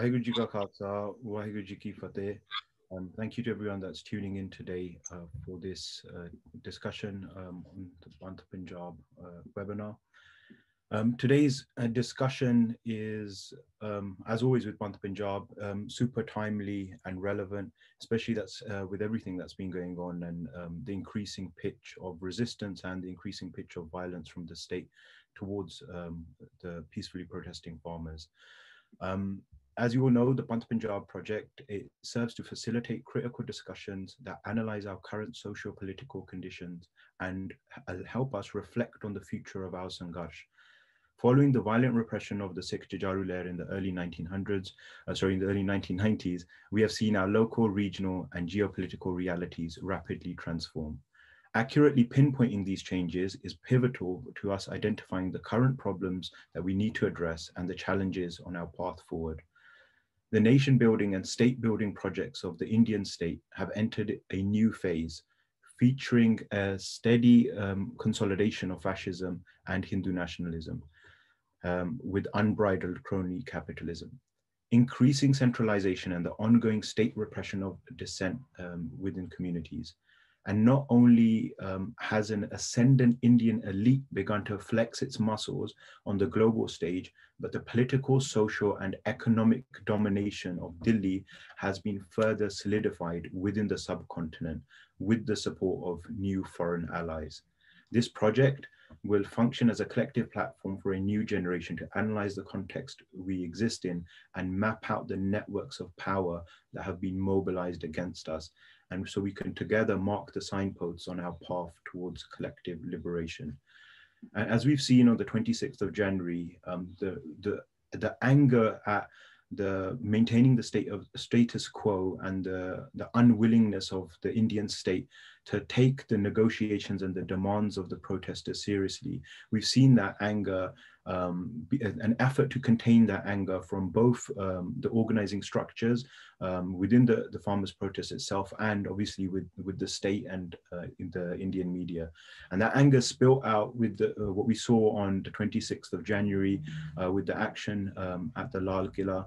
Waheguru Ji Ka Khalsa, Waheguru Ji Ki Fateh. Um, thank you to everyone that's tuning in today uh, for this uh, discussion um, on the Panth Punjab uh, webinar. Um, today's uh, discussion is, um, as always with Panth Punjab, um, super timely and relevant, especially that's uh, with everything that's been going on and um, the increasing pitch of resistance and the increasing pitch of violence from the state towards the peacefully protesting farmers. Um, as you all know, the Panth Punjab project, it serves to facilitate critical discussions that analyze our current socio-political conditions and help us reflect on the future of our Sangharsh. Following the violent repression of the Sikh Jujharu Lehar in the early 1900s, uh, sorry, in the early 1990s, we have seen our local, regional, and geopolitical realities rapidly transform. Accurately pinpointing these changes is pivotal to us identifying the current problems that we need to address and the challenges on our path forward. The nation building and state building projects of the Indian state have entered a new phase, featuring a steady um, consolidation of fascism and Hindu nationalism um, with unbridled crony capitalism. Increasing centralization and the ongoing state repression of dissent um, within communities and not only um, has an ascendant Indian elite begun to flex its muscles on the global stage, but the political, social, and economic domination of Delhi has been further solidified within the subcontinent with the support of new foreign allies. This project will function as a collective platform for a new generation to analyze the context we exist in and map out the networks of power that have been mobilized against us and so we can together mark the signposts on our path towards collective liberation. And as we've seen on the 26th of January, um, the, the, the anger at the maintaining the state of status quo and the, the unwillingness of the Indian state to take the negotiations and the demands of the protesters seriously. We've seen that anger um, an effort to contain that anger from both um, the organizing structures um, within the, the farmers protest itself and obviously with, with the state and uh, in the Indian media. And that anger spilt out with the, uh, what we saw on the 26th of January uh, with the action um, at the Lal Killa.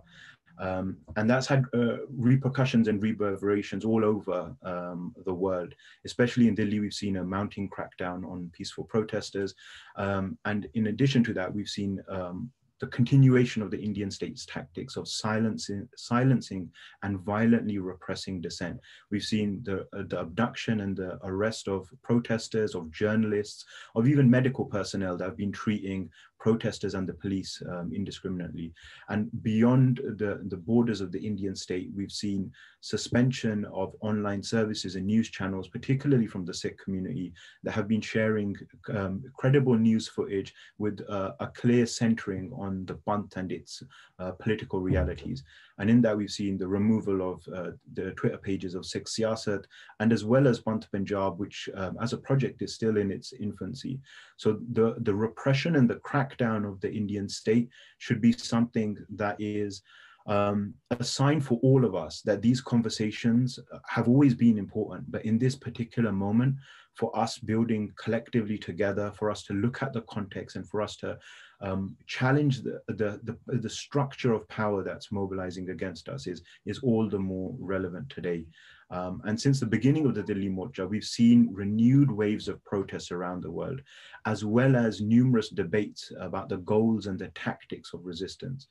Um, and that's had uh, repercussions and reverberations all over um, the world. Especially in Delhi, we've seen a mounting crackdown on peaceful protesters. Um, and in addition to that, we've seen um, the continuation of the Indian state's tactics of silencing, silencing and violently repressing dissent. We've seen the, uh, the abduction and the arrest of protesters, of journalists, of even medical personnel that have been treating protesters and the police um, indiscriminately. And beyond the, the borders of the Indian state, we've seen suspension of online services and news channels, particularly from the Sikh community, that have been sharing um, credible news footage with uh, a clear centering on the Panth and its uh, political realities. And in that, we've seen the removal of uh, the Twitter pages of Sikh Siyasat, and as well as Panth Punjab, which um, as a project is still in its infancy. So the, the repression and the crackdown of the Indian state should be something that is um, a sign for all of us that these conversations have always been important, but in this particular moment, for us building collectively together, for us to look at the context and for us to um, challenge the, the, the, the, structure of power that's mobilizing against us is, is all the more relevant today. Um, and since the beginning of the Delhi Morcha, we've seen renewed waves of protests around the world, as well as numerous debates about the goals and the tactics of resistance.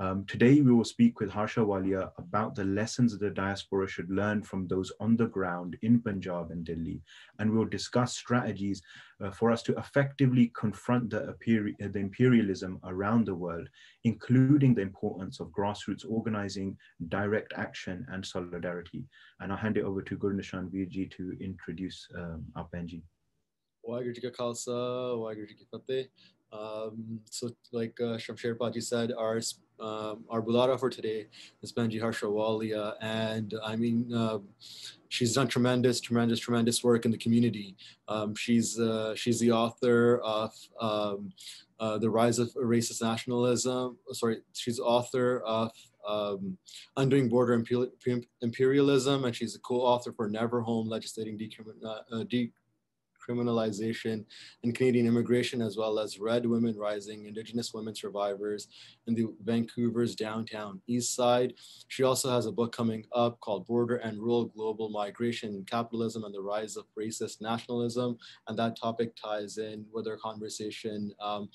Um, today, we will speak with Harsha Walia about the lessons the diaspora should learn from those on the ground in Punjab and Delhi. And we'll discuss strategies uh, for us to effectively confront the, the, imperialism around the world, including the importance of grassroots organizing, direct action, and solidarity. And I'll hand it over to Gurnishan Virji to introduce um, our Benji. Ji Ka Ji. Um, so like uh, Shamsher Paji said, our um, our bulada for today is Benji Harsha Walia. And I mean, uh, she's done tremendous, tremendous, tremendous work in the community. Um, she's, uh, she's the author of um, uh, The Rise of Racist Nationalism. Sorry, she's author of um, Undoing Border Imperialism, and she's a co-author for Never Home, Legislating Decrimin- uh, criminalization and Canadian immigration, as well as Red Women Rising, Indigenous women survivors in the Vancouver's downtown east side. She also has a book coming up called Border and Rule Global Migration Capitalism and the Rise of Racist Nationalism. And that topic ties in with our conversation um,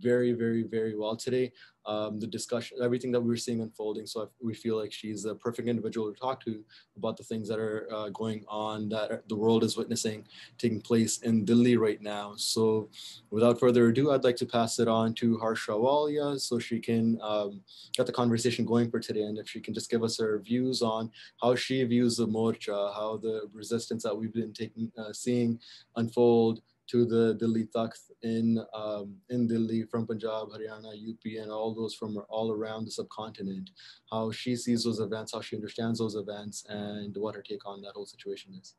very, very, very well today um, the discussion, everything that we're seeing unfolding. So we feel like she's a perfect individual to talk to about the things that are uh, going on that the world is witnessing taking place in Delhi right now. So without further ado, I'd like to pass it on to Harsha Walia so she can um, get the conversation going for today. And if she can just give us her views on how she views the morcha, how the resistance that we've been taking, uh, seeing unfold to the Delhi Takht in um, in Delhi from Punjab, Haryana, UP, and all those from all around the subcontinent. How she sees those events, how she understands those events, and what her take on that whole situation is.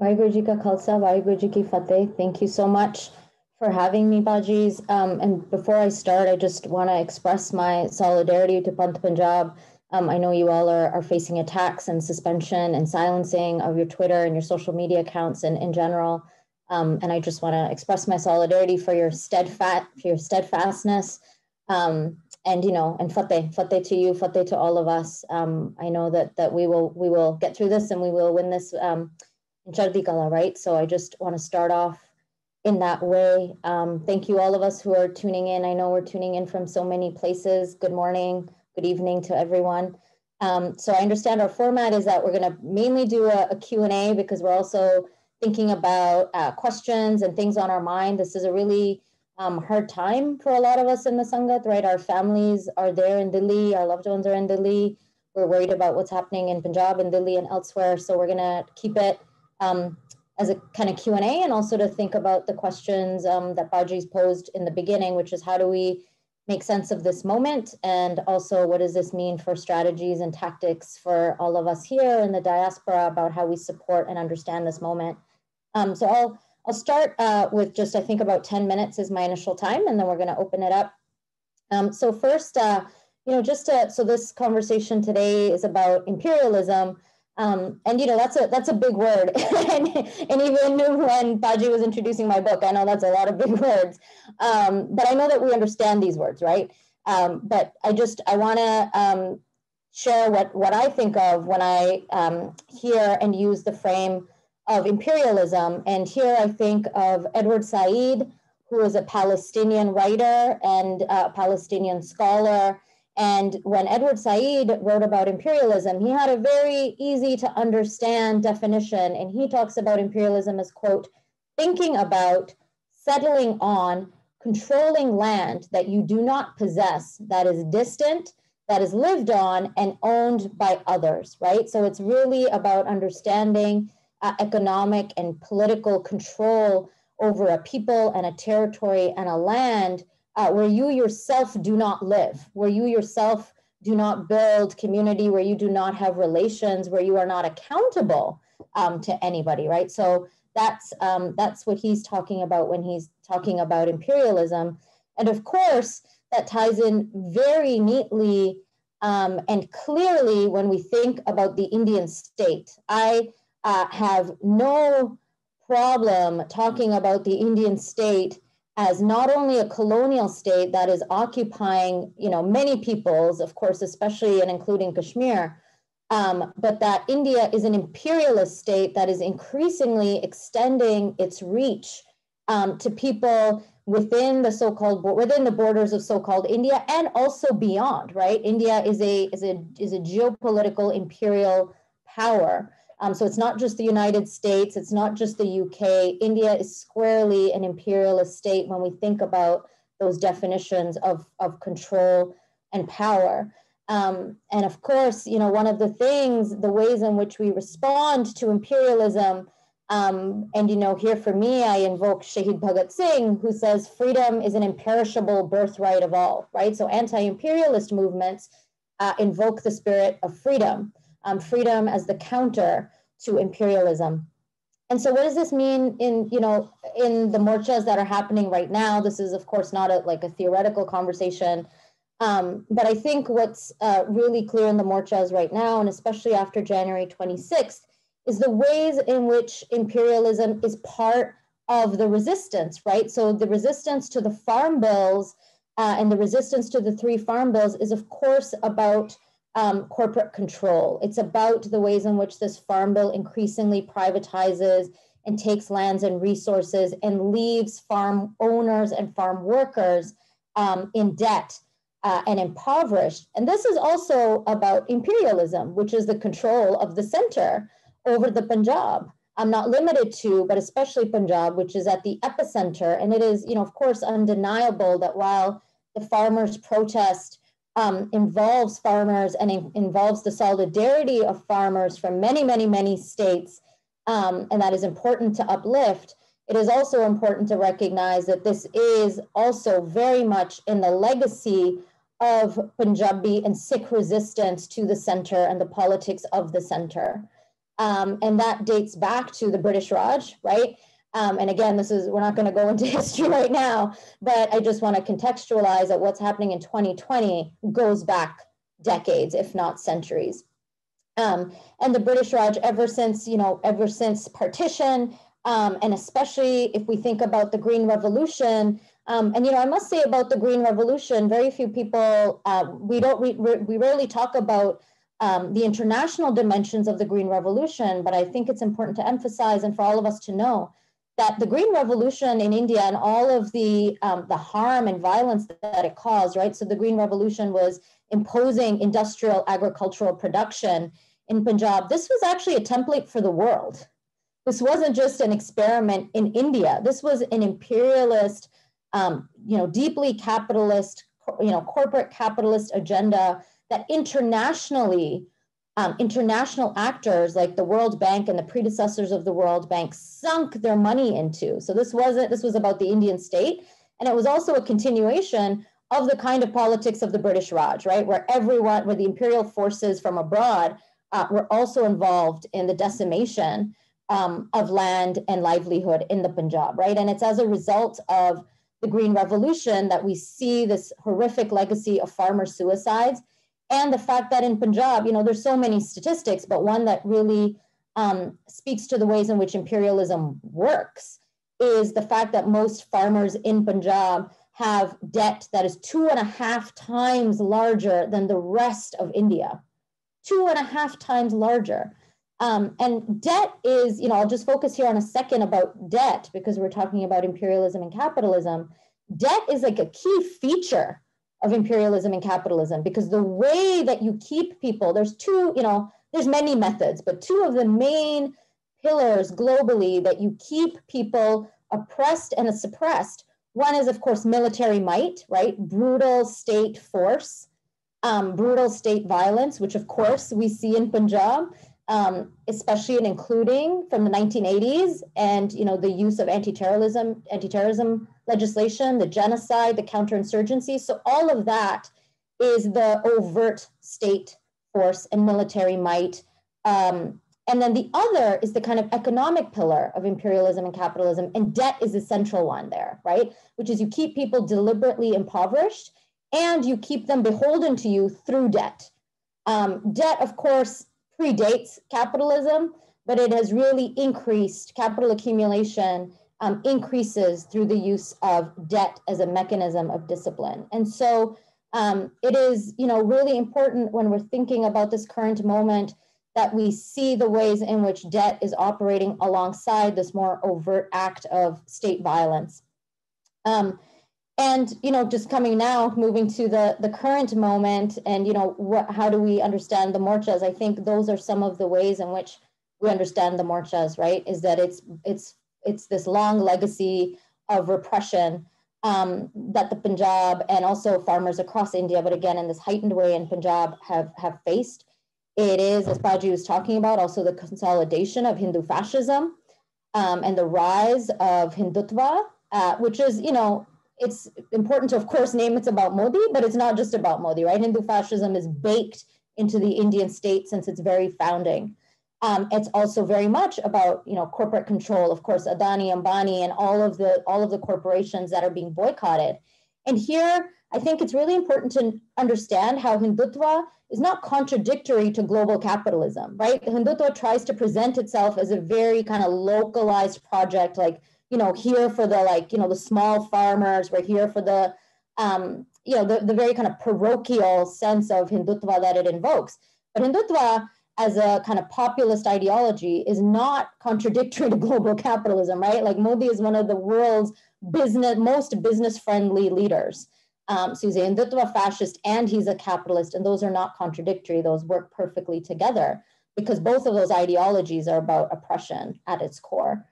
Waheguru Ji Ka Khalsa, Waheguru Ji Ki Fateh. Thank you so much for having me, Bajis. Um, and before I start, I just want to express my solidarity to Panth Punjab um, I know you all are, are facing attacks and suspension and silencing of your Twitter and your social media accounts and in general. Um, and I just want to express my solidarity for your steadfast, for your steadfastness. Um, and you know, and fateh, fateh to you, fateh to all of us. Um, I know that that we will we will get through this and we will win this um, in right? So I just want to start off in that way. Um, thank you all of us who are tuning in. I know we're tuning in from so many places. Good morning. Good evening to everyone. Um, so I understand our format is that we're going to mainly do a, a Q&A because we're also thinking about uh, questions and things on our mind. This is a really um, hard time for a lot of us in the Sangat, right? Our families are there in Delhi, our loved ones are in Delhi. We're worried about what's happening in Punjab and Delhi and elsewhere. So we're going to keep it um, as a kind of Q&A and also to think about the questions um, that Baji's posed in the beginning, which is how do we make sense of this moment and also what does this mean for strategies and tactics for all of us here in the diaspora about how we support and understand this moment. Um, so I'll, I'll start uh, with just, I think about 10 minutes is my initial time and then we're gonna open it up. Um, so first, uh, you know, just to, so this conversation today is about imperialism. Um, and you know that's a that's a big word, and, and even when Baji was introducing my book, I know that's a lot of big words. Um, but I know that we understand these words, right? Um, but I just I want to um, share what what I think of when I um, hear and use the frame of imperialism. And here I think of Edward Said, who is a Palestinian writer and Palestinian scholar and when Edward Said wrote about imperialism, he had a very easy to understand definition. And he talks about imperialism as, quote, thinking about settling on, controlling land that you do not possess, that is distant, that is lived on, and owned by others, right? So it's really about understanding uh, economic and political control over a people and a territory and a land uh, where you yourself do not live, where you yourself do not build community, where you do not have relations, where you are not accountable um, to anybody, right? So that's um, that's what he's talking about when he's talking about imperialism, and of course that ties in very neatly um, and clearly when we think about the Indian state. I uh, have no problem talking about the Indian state as not only a colonial state that is occupying, you know, many peoples, of course, especially and including Kashmir, um, but that India is an imperialist state that is increasingly extending its reach um, to people within the so-called within the borders of so-called India and also beyond. Right, India is a is a is a geopolitical imperial power. Um, so it's not just the United States, it's not just the UK. India is squarely an imperialist state when we think about those definitions of, of control and power. Um, and of course, you know, one of the things, the ways in which we respond to imperialism, um, and you know, here for me, I invoke Shahid Bhagat Singh, who says freedom is an imperishable birthright of all, right? So anti-imperialist movements uh, invoke the spirit of freedom um, freedom as the counter to imperialism. And so, what does this mean in you know in the morchas that are happening right now? This is, of course, not a, like a theoretical conversation, um, but I think what's uh, really clear in the morchas right now, and especially after January 26th, is the ways in which imperialism is part of the resistance, right? So the resistance to the farm bills uh, and the resistance to the three farm bills is, of course, about um, corporate control. It's about the ways in which this farm bill increasingly privatizes and takes lands and resources and leaves farm owners and farm workers um, in debt uh, and impoverished. And this is also about imperialism, which is the control of the center over the Punjab. I'm not limited to, but especially Punjab, which is at the epicenter. And it is, you know, of course, undeniable that while the farmers' protest um, involves farmers and in, involves the solidarity of farmers from many, many, many states, um, and that is important to uplift. It is also important to recognize that this is also very much in the legacy of Punjabi and Sikh resistance to the center and the politics of the center. Um, and that dates back to the British Raj, right? Um, and again, this is, we're not going to go into history right now, but I just want to contextualize that what's happening in 2020 goes back decades, if not centuries. Um, and the British Raj, ever since, you know, ever since partition, um, and especially if we think about the Green Revolution, um, and you know, I must say about the Green Revolution, very few people, uh, we don't, we, we rarely talk about um, the international dimensions of the Green Revolution, but I think it's important to emphasize and for all of us to know that the Green Revolution in India and all of the um, the harm and violence that it caused, right? So the Green Revolution was imposing industrial agricultural production in Punjab. This was actually a template for the world. This wasn't just an experiment in India. This was an imperialist, um, you know, deeply capitalist, you know, corporate capitalist agenda that internationally, um, international actors like the World Bank and the predecessors of the World Bank sunk their money into. So this wasn't, this was about the Indian state. And it was also a continuation of the kind of politics of the British Raj, right? Where everyone, where the imperial forces from abroad uh, were also involved in the decimation um, of land and livelihood in the Punjab, right? And it's as a result of the Green Revolution that we see this horrific legacy of farmer suicides and the fact that in Punjab, you know, there's so many statistics, but one that really um, speaks to the ways in which imperialism works is the fact that most farmers in Punjab have debt that is two and a half times larger than the rest of India. Two and a half times larger. Um, and debt is, you know, I'll just focus here on a second about debt because we're talking about imperialism and capitalism. Debt is like a key feature of imperialism and capitalism because the way that you keep people there's two you know there's many methods but two of the main pillars globally that you keep people oppressed and suppressed. One is of course military might right? Brutal state force um, brutal state violence which of course we see in punjab um, especially and including from the 1980s and you know the use of anti-terrorism anti-terrorism legislation the genocide the counterinsurgency. So all of that is the overt state force and military might. Um, and then the other is the kind of economic pillar of imperialism and capitalism and debt is a central one there right? Which is you keep people deliberately impoverished and you keep them beholden to you through debt. Um, debt of course predates capitalism, but it has really increased capital accumulation um, increases through the use of debt as a mechanism of discipline. And so um, it is, you know, really important when we're thinking about this current moment that we see the ways in which debt is operating alongside this more overt act of state violence. Um, and you know just coming now moving to the the current moment and you know what how do we understand the morchas i think those are some of the ways in which we understand the morchas right? Is that it's it's it's this long legacy of repression um, that the punjab and also farmers across india but again in this heightened way in punjab have have faced. It is as baji was talking about also the consolidation of hindu fascism um, and the rise of hindutva uh, which is you know it's important to, of course, name it's about Modi, but it's not just about Modi, right? Hindu fascism is baked into the Indian state since its very founding. Um, it's also very much about, you know, corporate control. Of course, Adani, Ambani, and all of the all of the corporations that are being boycotted. And here, I think it's really important to understand how Hindutva is not contradictory to global capitalism, right? Hindutva tries to present itself as a very kind of localized project, like, you know, here for the like, you know, the small farmers, we're here for the, um, you know, the, the very kind of parochial sense of Hindutva that it invokes. But Hindutva as a kind of populist ideology is not contradictory to global capitalism, right? Like Modi is one of the world's business, most business friendly leaders. Um, so he's a Hindutva fascist and he's a capitalist, and those are not contradictory. Those work perfectly together because both of those ideologies are about oppression at its core.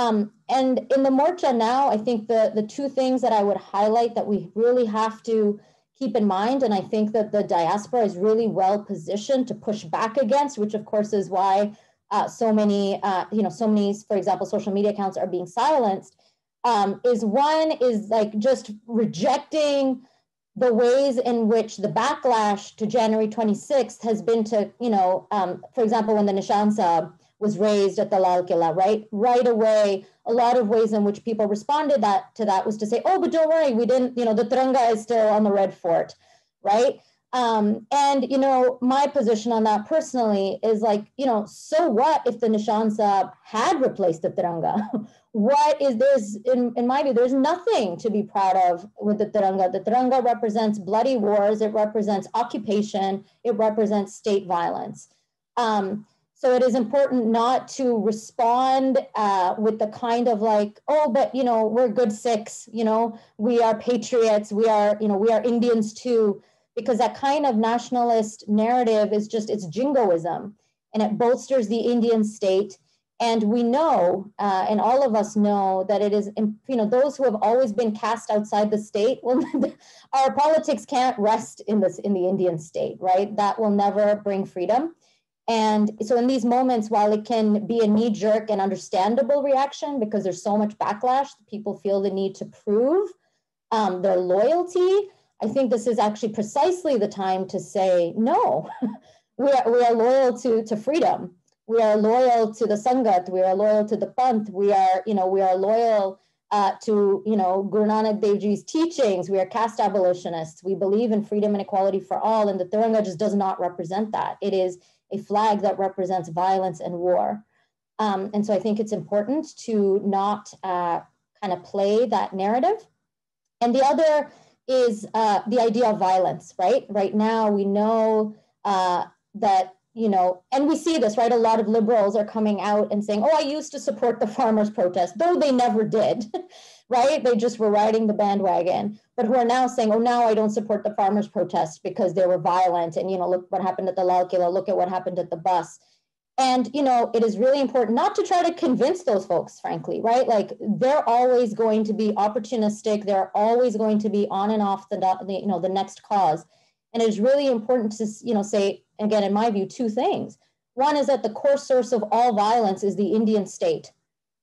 Um, and in the Morcha now, I think the, the two things that I would highlight that we really have to keep in mind, and I think that the diaspora is really well positioned to push back against, which of course is why uh, so many, uh, you know, so many, for example, social media accounts are being silenced, um, is one is like just rejecting the ways in which the backlash to January 26th has been to, you know, um, for example, when the Nishan was raised at the Lal Killa, right? Right away, a lot of ways in which people responded that to that was to say, oh, but don't worry, we didn't, you know, the Tiranga is still on the red fort, right? Um, and you know, my position on that personally is like, you know, so what if the Nishan Sahib had replaced the Tiranga? what is there's in, in my view, there's nothing to be proud of with the Tiranga. The Tiranga represents bloody wars, it represents occupation, it represents state violence. Um, so it is important not to respond uh, with the kind of like, oh, but you know, we're good Sikhs, you know, we are patriots, we are, you know, we are Indians too, because that kind of nationalist narrative is just it's jingoism, and it bolsters the Indian state. And we know, uh, and all of us know, that it is, you know, those who have always been cast outside the state. Well, our politics can't rest in this in the Indian state, right? That will never bring freedom. And so, in these moments, while it can be a knee jerk and understandable reaction because there's so much backlash, people feel the need to prove um, their loyalty. I think this is actually precisely the time to say, no, we, are, we are loyal to, to freedom. We are loyal to the Sangat. We are loyal to the Panth. We are, you know, we are loyal uh, to, you know, Guru Nanak teachings. We are caste abolitionists. We believe in freedom and equality for all. And the Tiranga just does not represent that. It is a flag that represents violence and war. Um, and so I think it's important to not uh, kind of play that narrative. And the other is uh, the idea of violence, right? Right now, we know uh, that, you know, and we see this, right? A lot of liberals are coming out and saying, oh, I used to support the farmers' protest, though they never did, right? They just were riding the bandwagon but who are now saying, oh, now I don't support the farmers' protest because they were violent. And, you know, look what happened at the Lal Killa, look at what happened at the bus. And, you know, it is really important not to try to convince those folks, frankly, right? Like they're always going to be opportunistic. They're always going to be on and off the, the you know, the next cause. And it is really important to, you know, say, again, in my view, two things. One is that the core source of all violence is the Indian state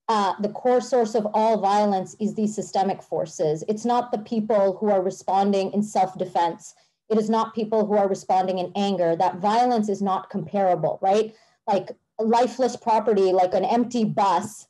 uh, the core source of all violence is these systemic forces. It's not the people who are responding in self defense. It is not people who are responding in anger. That violence is not comparable, right? Like lifeless property, like an empty bus,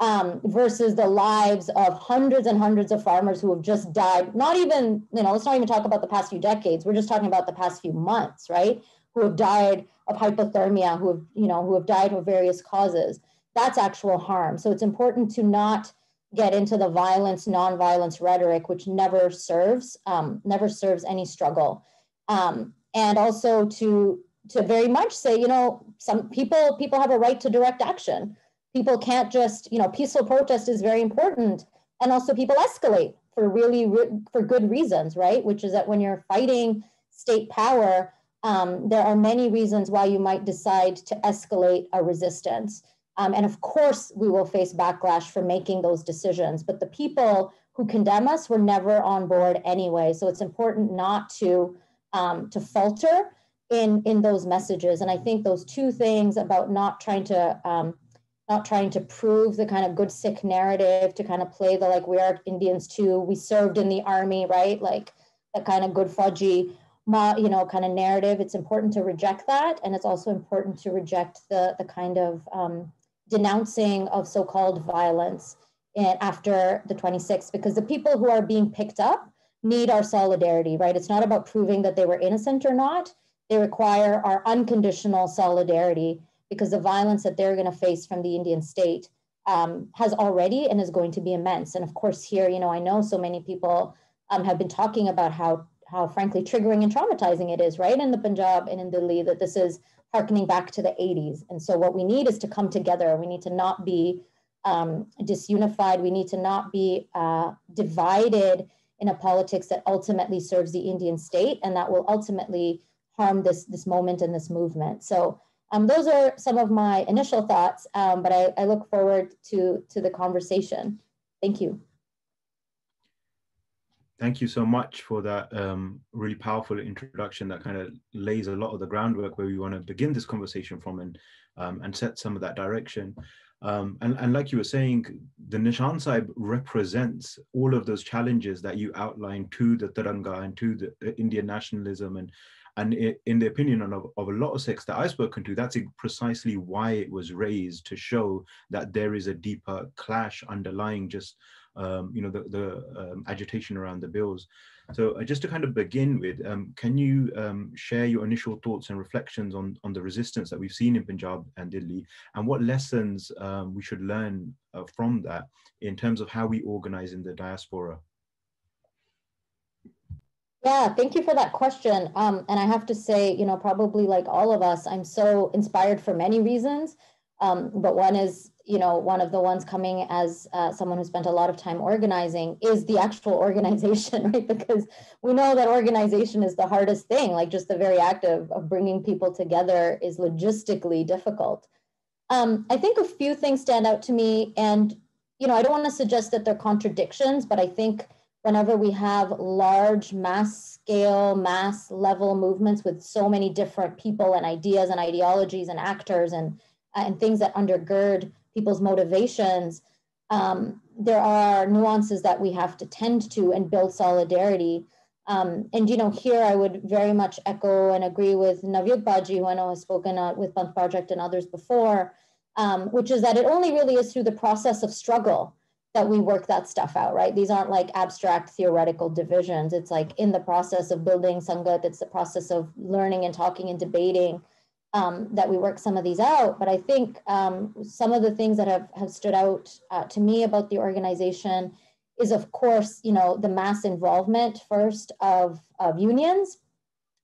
um, versus the lives of hundreds and hundreds of farmers who have just died. Not even, you know, let's not even talk about the past few decades. We're just talking about the past few months, right? Who have died of hypothermia, who have, you know, who have died of various causes that's actual harm. So it's important to not get into the violence, non-violence rhetoric, which never serves, um, never serves any struggle. Um, and also to to very much say, you know, some people people have a right to direct action. People can't just, you know, peaceful protest is very important, and also people escalate for really re- for good reasons, right? Which is that when you're fighting state power, um, there are many reasons why you might decide to escalate a resistance. Um, and of course, we will face backlash for making those decisions. But the people who condemn us were never on board anyway. So it's important not to um, to falter in in those messages. And I think those two things about not trying to um, not trying to prove the kind of good Sikh narrative to kind of play the like we are Indians too. We served in the army, right? Like that kind of good fauji you know, kind of narrative. It's important to reject that, and it's also important to reject the the kind of um, denouncing of so-called violence after the 26th because the people who are being picked up need our solidarity right? It's not about proving that they were innocent or not. They require our unconditional solidarity because the violence that they're going to face from the Indian state um, has already and is going to be immense. And of course, here, you know, I know so many people um, have been talking about how, how frankly triggering and traumatizing it is, right, in the Punjab and in Delhi, that this is harkening back to the 80s. And so, what we need is to come together. We need to not be um, disunified. We need to not be uh, divided in a politics that ultimately serves the Indian state and that will ultimately harm this, this moment and this movement. So um, those are some of my initial thoughts, um, but I, I look forward to, to the conversation. Thank you. Thank you so much for that um, really powerful introduction that kind of lays a lot of the groundwork where we want to begin this conversation from and, um, and set some of that direction. Um, and, and like you were saying, the Nishan Sahib represents all of those challenges that you outlined to the Tiranga and to the Indian nationalism. And, and it, in the opinion of, of a lot of Sikhs that I've spoken to, that's precisely why it was raised to show that there is a deeper clash underlying just um, you know, the, the um, agitation around the bills. So uh, just to kind of begin with, um, can you um, share your initial thoughts and reflections on, on the resistance that we've seen in Punjab and Delhi and what lessons um, we should learn uh, from that in terms of how we organize in the diaspora? Yeah, thank you for that question. Um, and I have to say, you know, probably like all of us, I'm so inspired for many reasons. Um, but one is you know, one of the ones coming as uh, someone who spent a lot of time organizing is the actual organization, right? Because we know that organization is the hardest thing, like just the very act of, of bringing people together is logistically difficult. Um, I think a few things stand out to me, and, you know, I don't want to suggest that they're contradictions, but I think whenever we have large mass scale, mass level movements with so many different people and ideas and ideologies and actors and, and things that undergird people's motivations, um, there are nuances that we have to tend to and build solidarity. Um, and you know, here I would very much echo and agree with Navyug Baji, who I know has spoken uh, with Panth Project and others before, um, which is that it only really is through the process of struggle that we work that stuff out, right? These aren't like abstract theoretical divisions. It's like in the process of building Sangat, it's the process of learning and talking and debating um, that we work some of these out. But I think um, some of the things that have, have stood out uh, to me about the organization is, of course, you know, the mass involvement first of, of unions.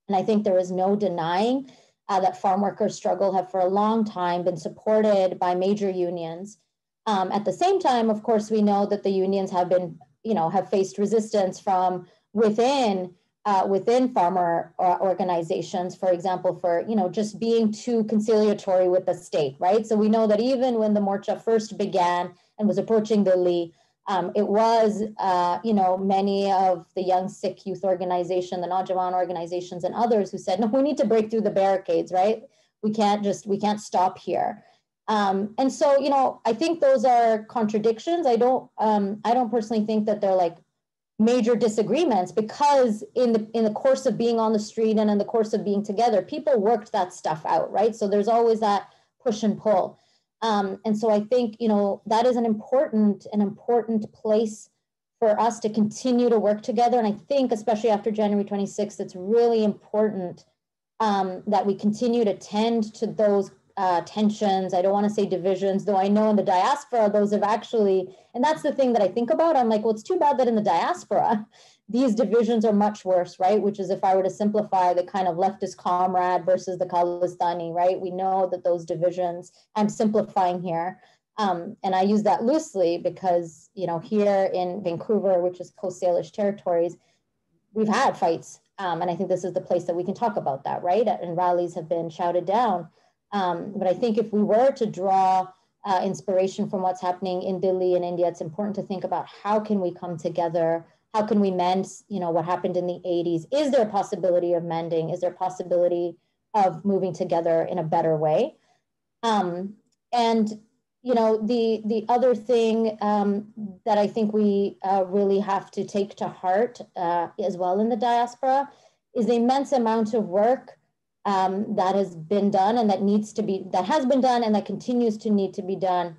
And I think there is no denying uh, that farm workers struggle have for a long time been supported by major unions. Um, at the same time, of course, we know that the unions have been, you know, have faced resistance from within uh, within farmer uh, organizations, for example, for you know just being too conciliatory with the state, right? So we know that even when the Morcha first began and was approaching Delhi, um, it was uh, you know many of the young Sikh youth organization, the Naujawan organizations, and others who said, no, we need to break through the barricades, right? We can't just we can't stop here. Um, and so you know I think those are contradictions. I don't um, I don't personally think that they're like major disagreements because in the in the course of being on the street and in the course of being together people worked that stuff out right? So there's always that push and pull. Um, and so i think you know that is an important an important place for us to continue to work together. And i think especially after january 26th it's really important um, that we continue to tend to those uh, tensions. I don't want to say divisions, though I know in the diaspora, those have actually, and that's the thing that I think about. I'm like, well, it's too bad that in the diaspora, these divisions are much worse, right? Which is if I were to simplify the kind of leftist comrade versus the Khalistani, right? We know that those divisions, I'm simplifying here. Um, and I use that loosely because, you know, here in Vancouver, which is Coast Salish territories, we've had fights. Um, and I think this is the place that we can talk about that, right? And rallies have been shouted down. Um, but I think if we were to draw uh, inspiration from what's happening in Delhi and India, it's important to think about how can we come together? How can we mend, you know, what happened in the 80s? Is there a possibility of mending? Is there a possibility of moving together in a better way? Um, and you know, the the other thing um, that I think we uh, really have to take to heart uh, as well in the diaspora is the immense amount of work um, that has been done and that needs to be that has been done and that continues to need to be done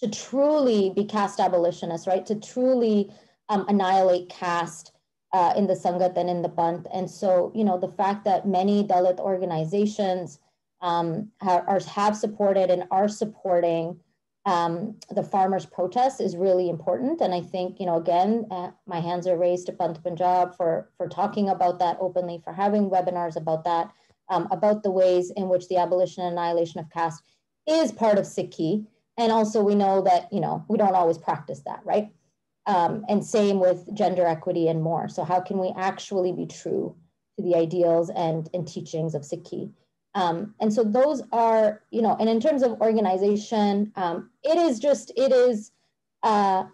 to truly be caste abolitionists right to truly um, annihilate caste uh, in the Sangat and in the Panth. And so, you know, the fact that many Dalit organizations um, have, are, have supported and are supporting um, the farmers' protests is really important. And I think, you know, again, uh, my hands are raised to Panth Punjab for, for talking about that openly, for having webinars about that, um, about the ways in which the abolition and annihilation of caste is part of Sikhi. And also we know that, you know, we don't always practice that, right? Um, and same with gender equity and more. So how can we actually be true to the ideals and, and teachings of Sikhi? Um, and so those are, you know, and in terms of organization, um, it is just, it is, uh,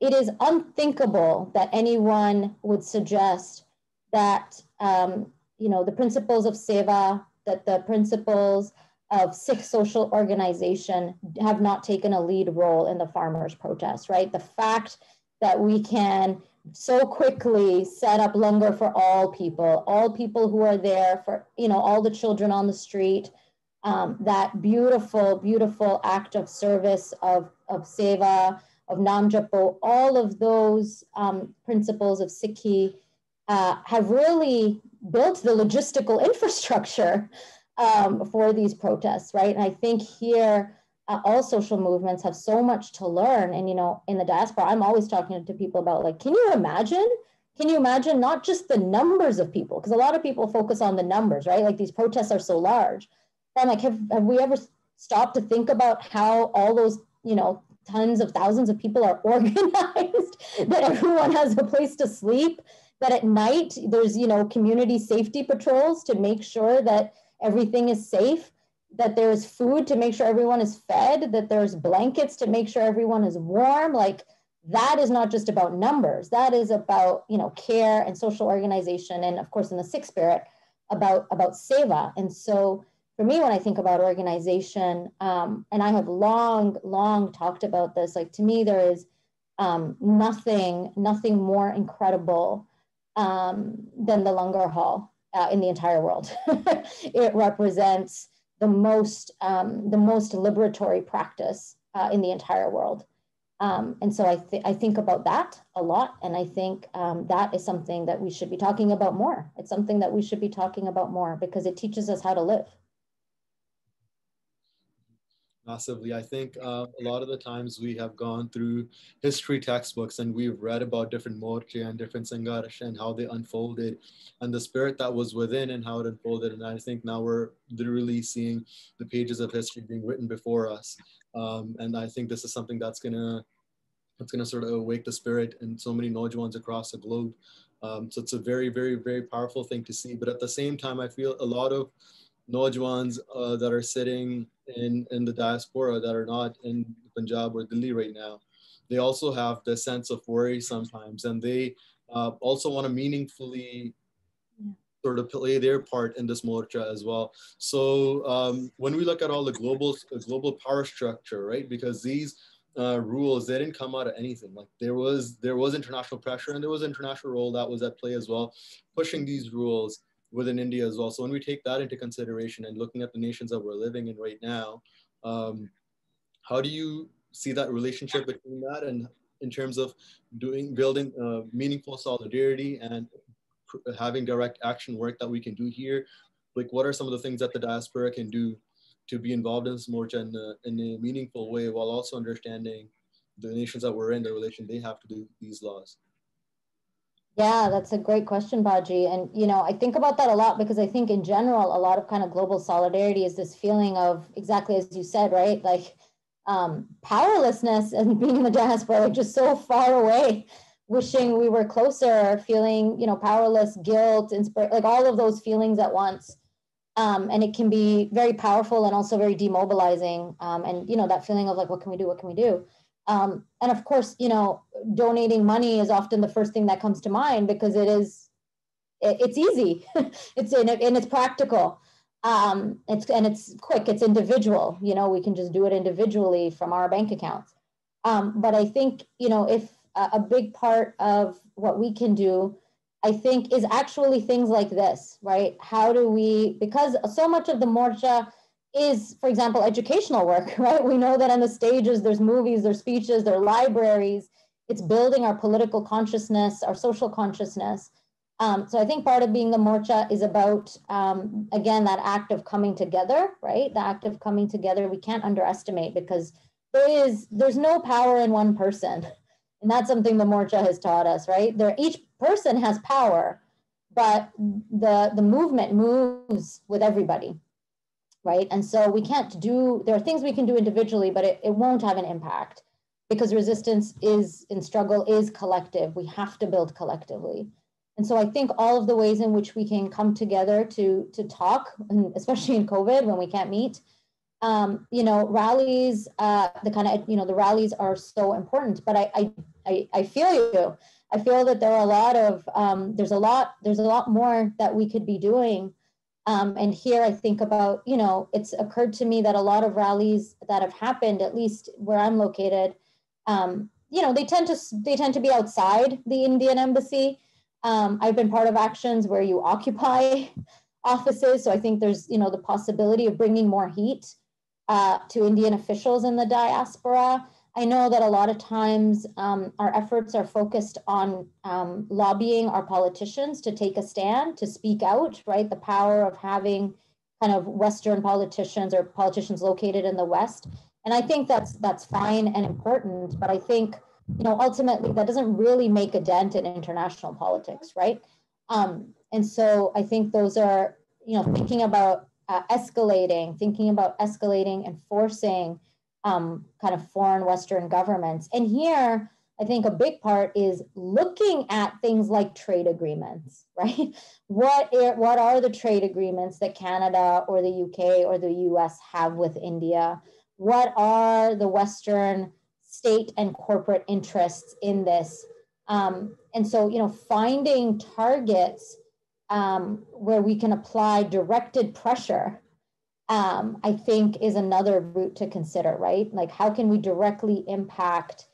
it is unthinkable that anyone would suggest that, um, you know, the principles of seva, that the principles of Sikh social organization have not taken a lead role in the farmers' protests, right? The fact that we can so quickly set up langar for all people, all people who are there for, you know, all the children on the street. Um, that beautiful, beautiful act of service of, of seva, of namjapo, all of those um, principles of Sikhi uh, have really built the logistical infrastructure um, for these protests, right? And I think here, uh, all social movements have so much to learn. And, you know, in the diaspora, I'm always talking to people about like, can you imagine? Can you imagine not just the numbers of people? Because a lot of people focus on the numbers, right? Like these protests are so large. I'm like, have, have we ever stopped to think about how all those, you know, tons of thousands of people are organized, that everyone has a place to sleep, that at night there's, you know, community safety patrols to make sure that everything is safe that there's food to make sure everyone is fed, that there's blankets to make sure everyone is warm. Like that is not just about numbers. That is about, you know, care and social organization. And of course, in the Sikh spirit, about, about seva. And so for me, when I think about organization, um, and I have long, long talked about this, like to me, there is um, nothing, nothing more incredible um, than the Langar Hall uh, in the entire world. it represents the most um, the most liberatory practice uh, in the entire world. Um, and so I, th- I think about that a lot. And I think um, that is something that we should be talking about more. It's something that we should be talking about more because it teaches us how to live massively. I think uh, a lot of the times we have gone through history textbooks and we've read about different morche and different sangharsh and how they unfolded and the spirit that was within and how it unfolded. And I think now we're literally seeing the pages of history being written before us. Um, and I think this is something that's gonna it's gonna sort of awake the spirit in so many Naujwans across the globe. Um, so it's a very, very, very powerful thing to see. But at the same time, I feel a lot of Naujwans uh, that are sitting in, in the diaspora that are not in Punjab or Delhi right now, they also have the sense of worry sometimes, and they uh, also want to meaningfully yeah. sort of play their part in this morcha as well. So um, when we look at all the global global power structure, right? Because these uh, rules they didn't come out of anything. Like there was there was international pressure and there was international role that was at play as well, pushing these rules within India as well. So when we take that into consideration and looking at the nations that we're living in right now, um, how do you see that relationship between that and in terms of doing building uh, meaningful solidarity and having direct action work that we can do here? Like, what are some of the things that the diaspora can do to be involved in this morcha in a, in a meaningful way while also understanding the nations that we're in, the relation they have to do these laws? Yeah, that's a great question, Baji. And, you know, I think about that a lot because I think in general, a lot of kind of global solidarity is this feeling of exactly as you said, right? Like um, powerlessness and being in the diaspora, like just so far away, wishing we were closer, feeling, you know, powerless, guilt, inspir- like all of those feelings at once. Um, and it can be very powerful and also very demobilizing. Um, and, you know, that feeling of like, what can we do? What can we do? Um, and of course, you know, donating money is often the first thing that comes to mind because it is, it, it's easy, it's in and it's practical. Um, it's and it's quick. It's individual. You know, we can just do it individually from our bank accounts. Um, but I think you know if a, a big part of what we can do I think is actually things like this, right? How do we, because so much of the morcha is, for example, educational work, right? We know that on the stages, there's movies, there's speeches, there are libraries. it's building our political consciousness, our social consciousness. Um, so I think part of being the morcha is about, um, again, that act of coming together, right? The act of coming together, we can't underestimate because there is, there's no power in one person. And that's something the morcha has taught us, right? There, each person has power, but the, the movement moves with everybody, right? And so we can't do, there are things we can do individually, but it, it won't have an impact because resistance is in struggle is collective. We have to build collectively. And so I think all of the ways in which we can come together to, to talk, and especially in COVID when we can't meet, um, you know, rallies, uh, the kind of, you know, the rallies are so important, but I, I, I, I feel you. I feel that there are a lot of, um, there's a lot, there's a lot more that we could be doing. Um, and here I think about, you know, it's occurred to me that a lot of rallies that have happened, at least where I'm located, um, you know, they tend to they tend to be outside the Indian embassy. Um, I've been part of actions where you occupy offices, so I think there's you know the possibility of bringing more heat uh, to Indian officials in the diaspora. I know that a lot of times um, our efforts are focused on um, lobbying our politicians to take a stand, to speak out, right? The power of having kind of Western politicians or politicians located in the West and I think that's that's fine and important, but I think you know ultimately that doesn't really make a dent in international politics, right? Um, and so I think those are you know thinking about uh, escalating, thinking about escalating and forcing um, kind of foreign Western governments. And here, I think a big part is looking at things like trade agreements, right? What are, what are the trade agreements that Canada or the UK or the US have with India? what are the Western state and corporate interests in this? Um, and so, you know, finding targets um, where we can apply directed pressure, um, I think is another route to consider, right? Like, how can we directly impact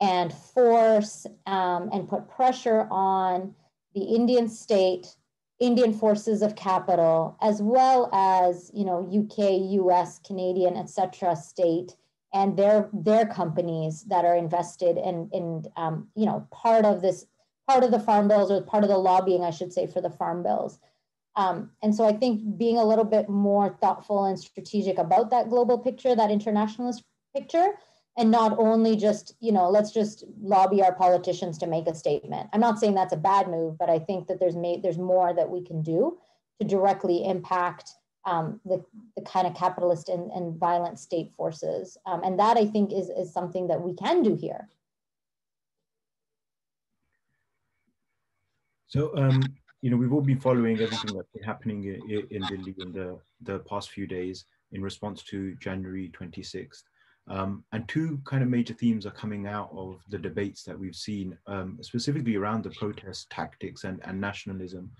and force um, and put pressure on the Indian state Indian forces of capital, as well as you know UK, US, Canadian, etc. state and their their companies that are invested in in um, you know part of this part of the farm bills or part of the lobbying, I should say, for the farm bills. Um, and so I think being a little bit more thoughtful and strategic about that global picture, that internationalist picture, and not only just you know let's just lobby our politicians to make a statement. I'm not saying that's a bad move but i think that there's made there's more that we can do to directly impact um, the, the kind of capitalist and, and violent state forces. Um, and that i think is, is something that we can do here. So um, you know we've all been following everything that's been happening in, in Delhi in the, the past few days in response to january 26th um, and two kind of major themes are coming out of the debates that we've seen, um, specifically around the protest tactics and, and nationalism.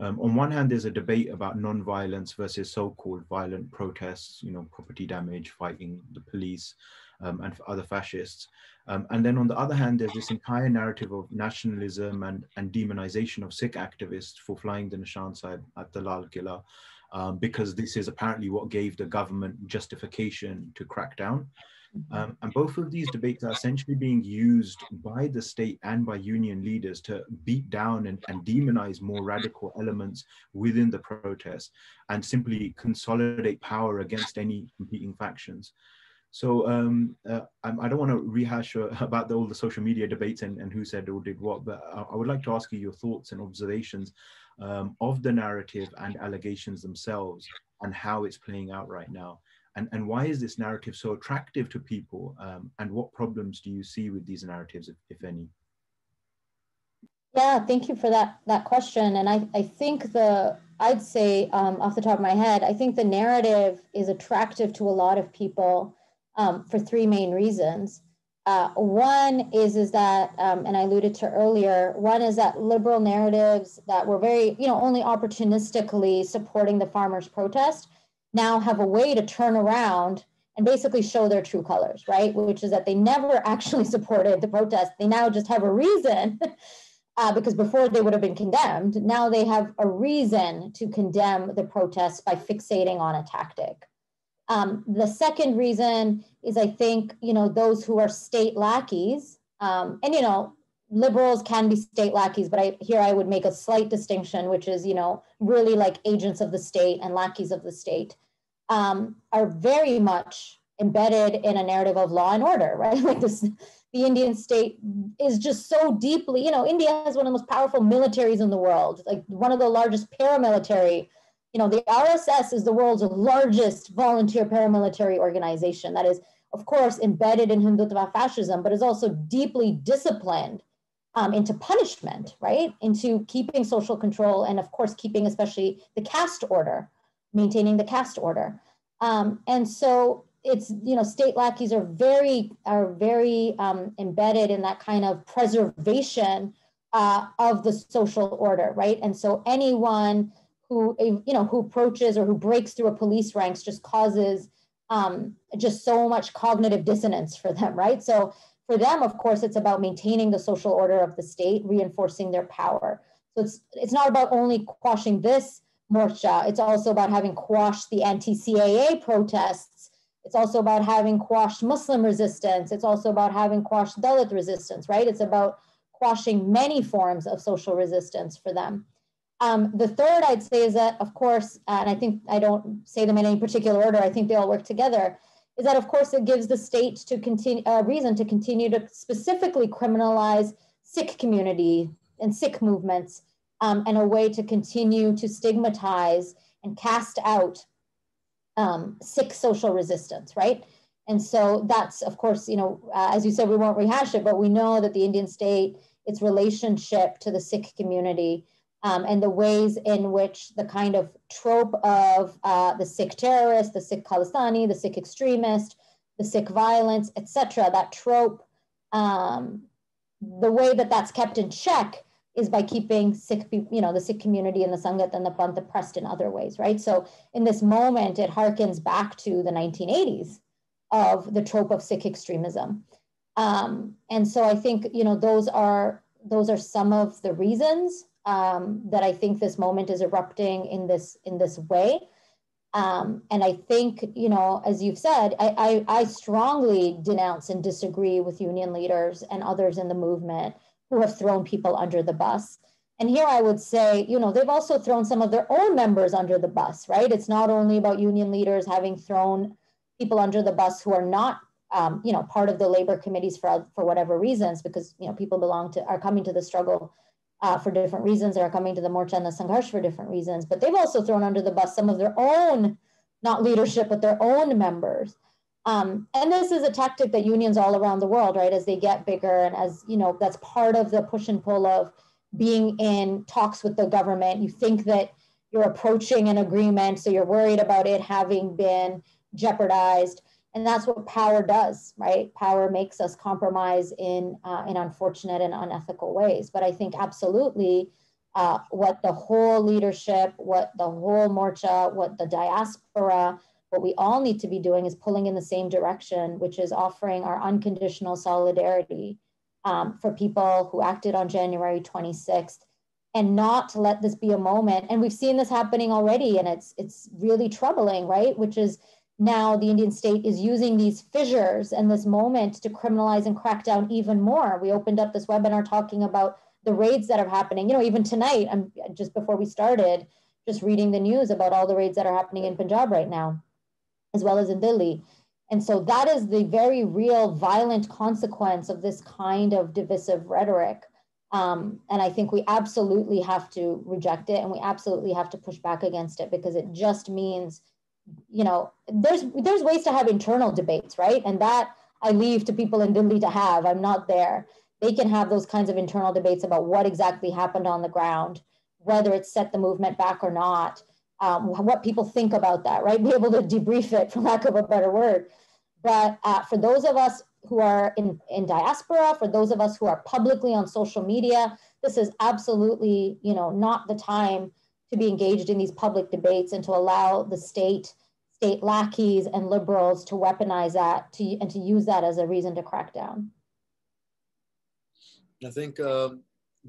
Um, on one hand, there's a debate about non-violence versus so-called violent protests, you know, property damage, fighting the police, um, and other fascists. Um, and then on the other hand, there's this entire narrative of nationalism and, and demonization of Sikh activists for flying the Nishan Sahib at the Lal Killa um, because this is apparently what gave the government justification to crack down. Mm-hmm. Um, and both of these debates are essentially being used by the state and by union leaders to beat down and, and demonize more radical elements within the protest and simply consolidate power against any competing factions. So um, uh, I, don't want to rehash uh, about the, all the social media debates and, and who said or did what, but I, I would like to ask you your thoughts and observations um, of the narrative and allegations themselves and how it's playing out right now. And, and why is this narrative so attractive to people? Um, and what problems do you see with these narratives, if, if any? Yeah, thank you for that that question. And I, I think the I'd say um, off the top of my head, I think the narrative is attractive to a lot of people um, for three main reasons. Uh, one is is that, um, and I alluded to earlier. One is that liberal narratives that were very, you know, only opportunistically supporting the farmers' protest now have a way to turn around and basically show their true colors, right? Which is that they never actually supported the protest. They now just have a reason, uh, because before they would have been condemned. Now they have a reason to condemn the protest by fixating on a tactic. Um, the second reason is I think, you know, those who are state lackeys, Um, and, you know, liberals can be state lackeys, but I, here I would make a slight distinction, which is, you know, really like agents of the state and lackeys of the state um, are very much embedded in a narrative of law and order, right? Like this, the Indian state is just so deeply, you know, India has one of the most powerful militaries in the world, like one of the largest paramilitary. You know, the RSS is the world's largest volunteer paramilitary organization that is, of course, embedded in Hindutva fascism, but is also deeply disciplined um, into punishment, right? Into keeping social control and, of course, keeping especially the caste order, maintaining the caste order. Um, and so it's you know state lackeys are very are very um, embedded in that kind of preservation uh, of the social order, right? And so anyone who you know who approaches or who breaks through a police ranks just causes um, just so much cognitive dissonance for them, right? So for them, of course, it's about maintaining the social order of the state, reinforcing their power. So it's it's not about only quashing this morcha. It's also about having quashed the anti-CAA protests. It's also about having quashed Muslim resistance. It's also about having quashed Dalit resistance, right? It's about quashing many forms of social resistance for them. Um, the third I'd say is that, of course, and I think I don't say them in any particular order, I think they all work together, is that of course it gives the state to continue a uh, reason to continue to specifically criminalize Sikh community and Sikh movements um, and a way to continue to stigmatize and cast out um, Sikh social resistance, right? And so that's, of course, you know, uh, as you said, we won't rehash it, but we know that the Indian state, its relationship to the Sikh community, um, and the ways in which the kind of trope of uh, the Sikh terrorist, the Sikh Khalistani, the Sikh extremist, the Sikh violence, etc., that trope, um, the way that that's kept in check is by keeping Sikh, you know, the Sikh community and the Sangat and the Panth oppressed in other ways, right? So in this moment, it harkens back to the 1980s of the trope of Sikh extremism. Um, and so I think, you know, those are those are some of the reasons um, that I think this moment is erupting in this in this way. Um, and I think, you know, as you've said, I, I, I strongly denounce and disagree with union leaders and others in the movement who have thrown people under the bus. And here I would say, you know, they've also thrown some of their own members under the bus, right? It's not only about union leaders having thrown people under the bus who are not, um, you know, part of the labor committees for for whatever reasons, because you know people belong to are coming to the struggle uh, for different reasons. They are coming to the Morcha and the Sangharsh for different reasons. But they've also thrown under the bus some of their own, not leadership, but their own members. Um, and this is a tactic that unions all around the world, right, as they get bigger and as, you know, that's part of the push and pull of being in talks with the government. You think that you're approaching an agreement, so you're worried about it having been jeopardized and that's what power does right? Power makes us compromise in uh, in unfortunate and unethical ways. But i think absolutely uh, what the whole leadership what the whole morcha what the diaspora what we all need to be doing is pulling in the same direction which is offering our unconditional solidarity um, for people who acted on january 26th and not to let this be a moment. And we've seen this happening already and it's it's really troubling right? Which is now the Indian state is using these fissures and this moment to criminalize and crack down even more. We opened up this webinar talking about the raids that are happening. You know, even tonight, I'm just before we started, just reading the news about all the raids that are happening in Punjab right now, as well as in Delhi. And so that is the very real violent consequence of this kind of divisive rhetoric. Um, and I think we absolutely have to reject it and we absolutely have to push back against it because it just means you know, there's there's ways to have internal debates, right? And that I leave to people in Delhi to have. I'm not there. They can have those kinds of internal debates about what exactly happened on the ground, whether it set the movement back or not, um, what people think about that, right? Be able to debrief it, for lack of a better word. But uh, for those of us who are in, in diaspora, for those of us who are publicly on social media, this is absolutely, you know, not the time to be engaged in these public debates and to allow the state, state lackeys and liberals to weaponize that to, and to use that as a reason to crack down. I think um,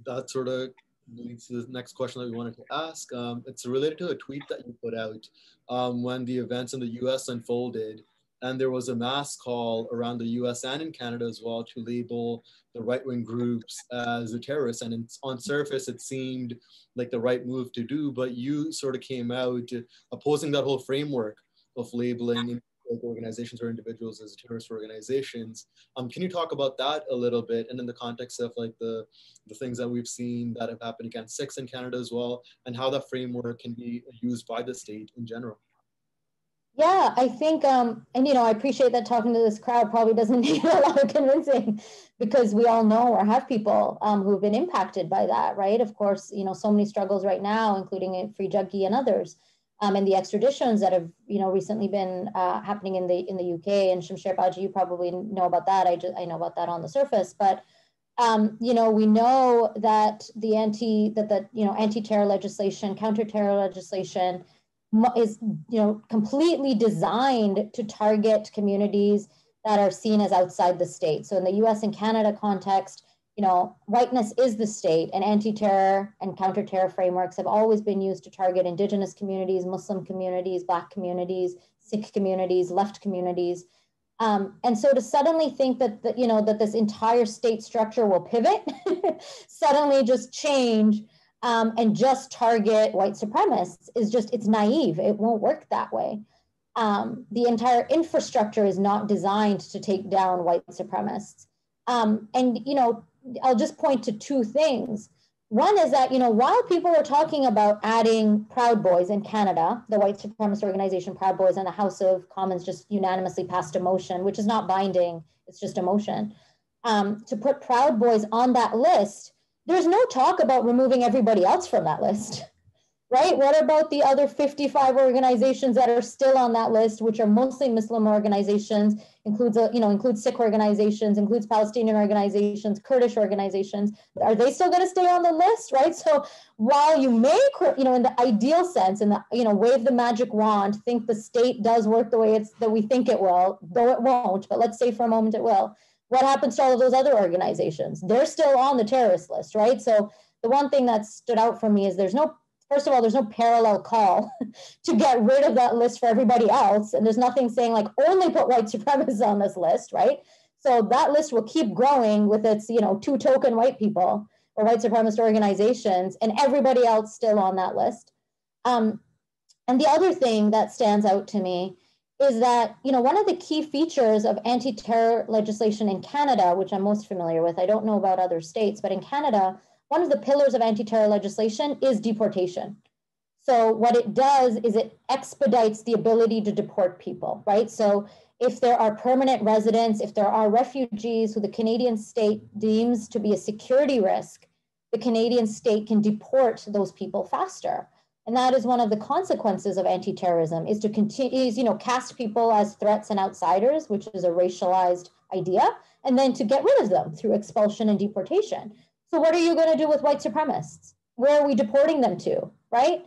that sort of leads to the next question that we wanted to ask. Um, it's related to a tweet that you put out um, when the events in the US unfolded. And there was a mass call around the US and in Canada as well to label the right wing groups as a terrorist. And on surface, it seemed like the right move to do, but you sort of came out opposing that whole framework of labeling organizations or individuals as terrorist organizations. Um, can you talk about that a little bit and in the context of like the, the things that we've seen that have happened against Sikhs in Canada as well, and how that framework can be used by the state in general? Yeah, I think, um, and you know, I appreciate that talking to this crowd probably doesn't need a lot of convincing because we all know or have people um, who have been impacted by that, right? Of course, you know, so many struggles right now, including Free Jaggi and others, um, and the extraditions that have, you know, recently been uh, happening in the in the UK. And Shamsher Paji, you probably know about that. I just I know about that on the surface, but um, you know, we know that the anti that the you know anti-terror legislation, counter-terror legislation is you know completely designed to target communities that are seen as outside the state. So in the US and Canada context, you know, whiteness is the state and anti-terror and counter-terror frameworks have always been used to target indigenous communities, Muslim communities, black communities, Sikh communities, left communities. Um, and so to suddenly think that, that, you know, that this entire state structure will pivot, suddenly just change um, and just target white supremacists is just, it's naive. It won't work that way. Um, the entire infrastructure is not designed to take down white supremacists. Um, and, you know, I'll just point to two things. One is that, you know, while people are talking about adding Proud Boys in Canada, the white supremacist organization Proud Boys, and the House of Commons just unanimously passed a motion, which is not binding, it's just a motion, um, to put Proud Boys on that list there's no talk about removing everybody else from that list, right? What about the other 55 organizations that are still on that list, which are mostly Muslim organizations, includes a, you know includes Sikh organizations, includes Palestinian organizations, Kurdish organizations. Are they still going to stay on the list, right? So while you may, you know, in the ideal sense, and you know, wave the magic wand, think the state does work the way it's that we think it will, though it won't. But let's say for a moment it will what happens to all of those other organizations? They're still on the terrorist list, right? So the one thing that stood out for me is there's no, first of all, there's no parallel call to get rid of that list for everybody else. And there's nothing saying like only put white supremacists on this list, right? So that list will keep growing with its, you know, two token white people or white supremacist organizations and everybody else still on that list. Um, and the other thing that stands out to me is that you know one of the key features of anti-terror legislation in Canada, which I'm most familiar with, I don't know about other states, but in Canada, one of the pillars of anti-terror legislation is deportation. So what it does is it expedites the ability to deport people, right? So if there are permanent residents, if there are refugees who the Canadian state deems to be a security risk, the Canadian state can deport those people faster and that is one of the consequences of anti-terrorism is to continue is you know cast people as threats and outsiders which is a racialized idea and then to get rid of them through expulsion and deportation. So what are you going to do with white supremacists? Where are we deporting them to right?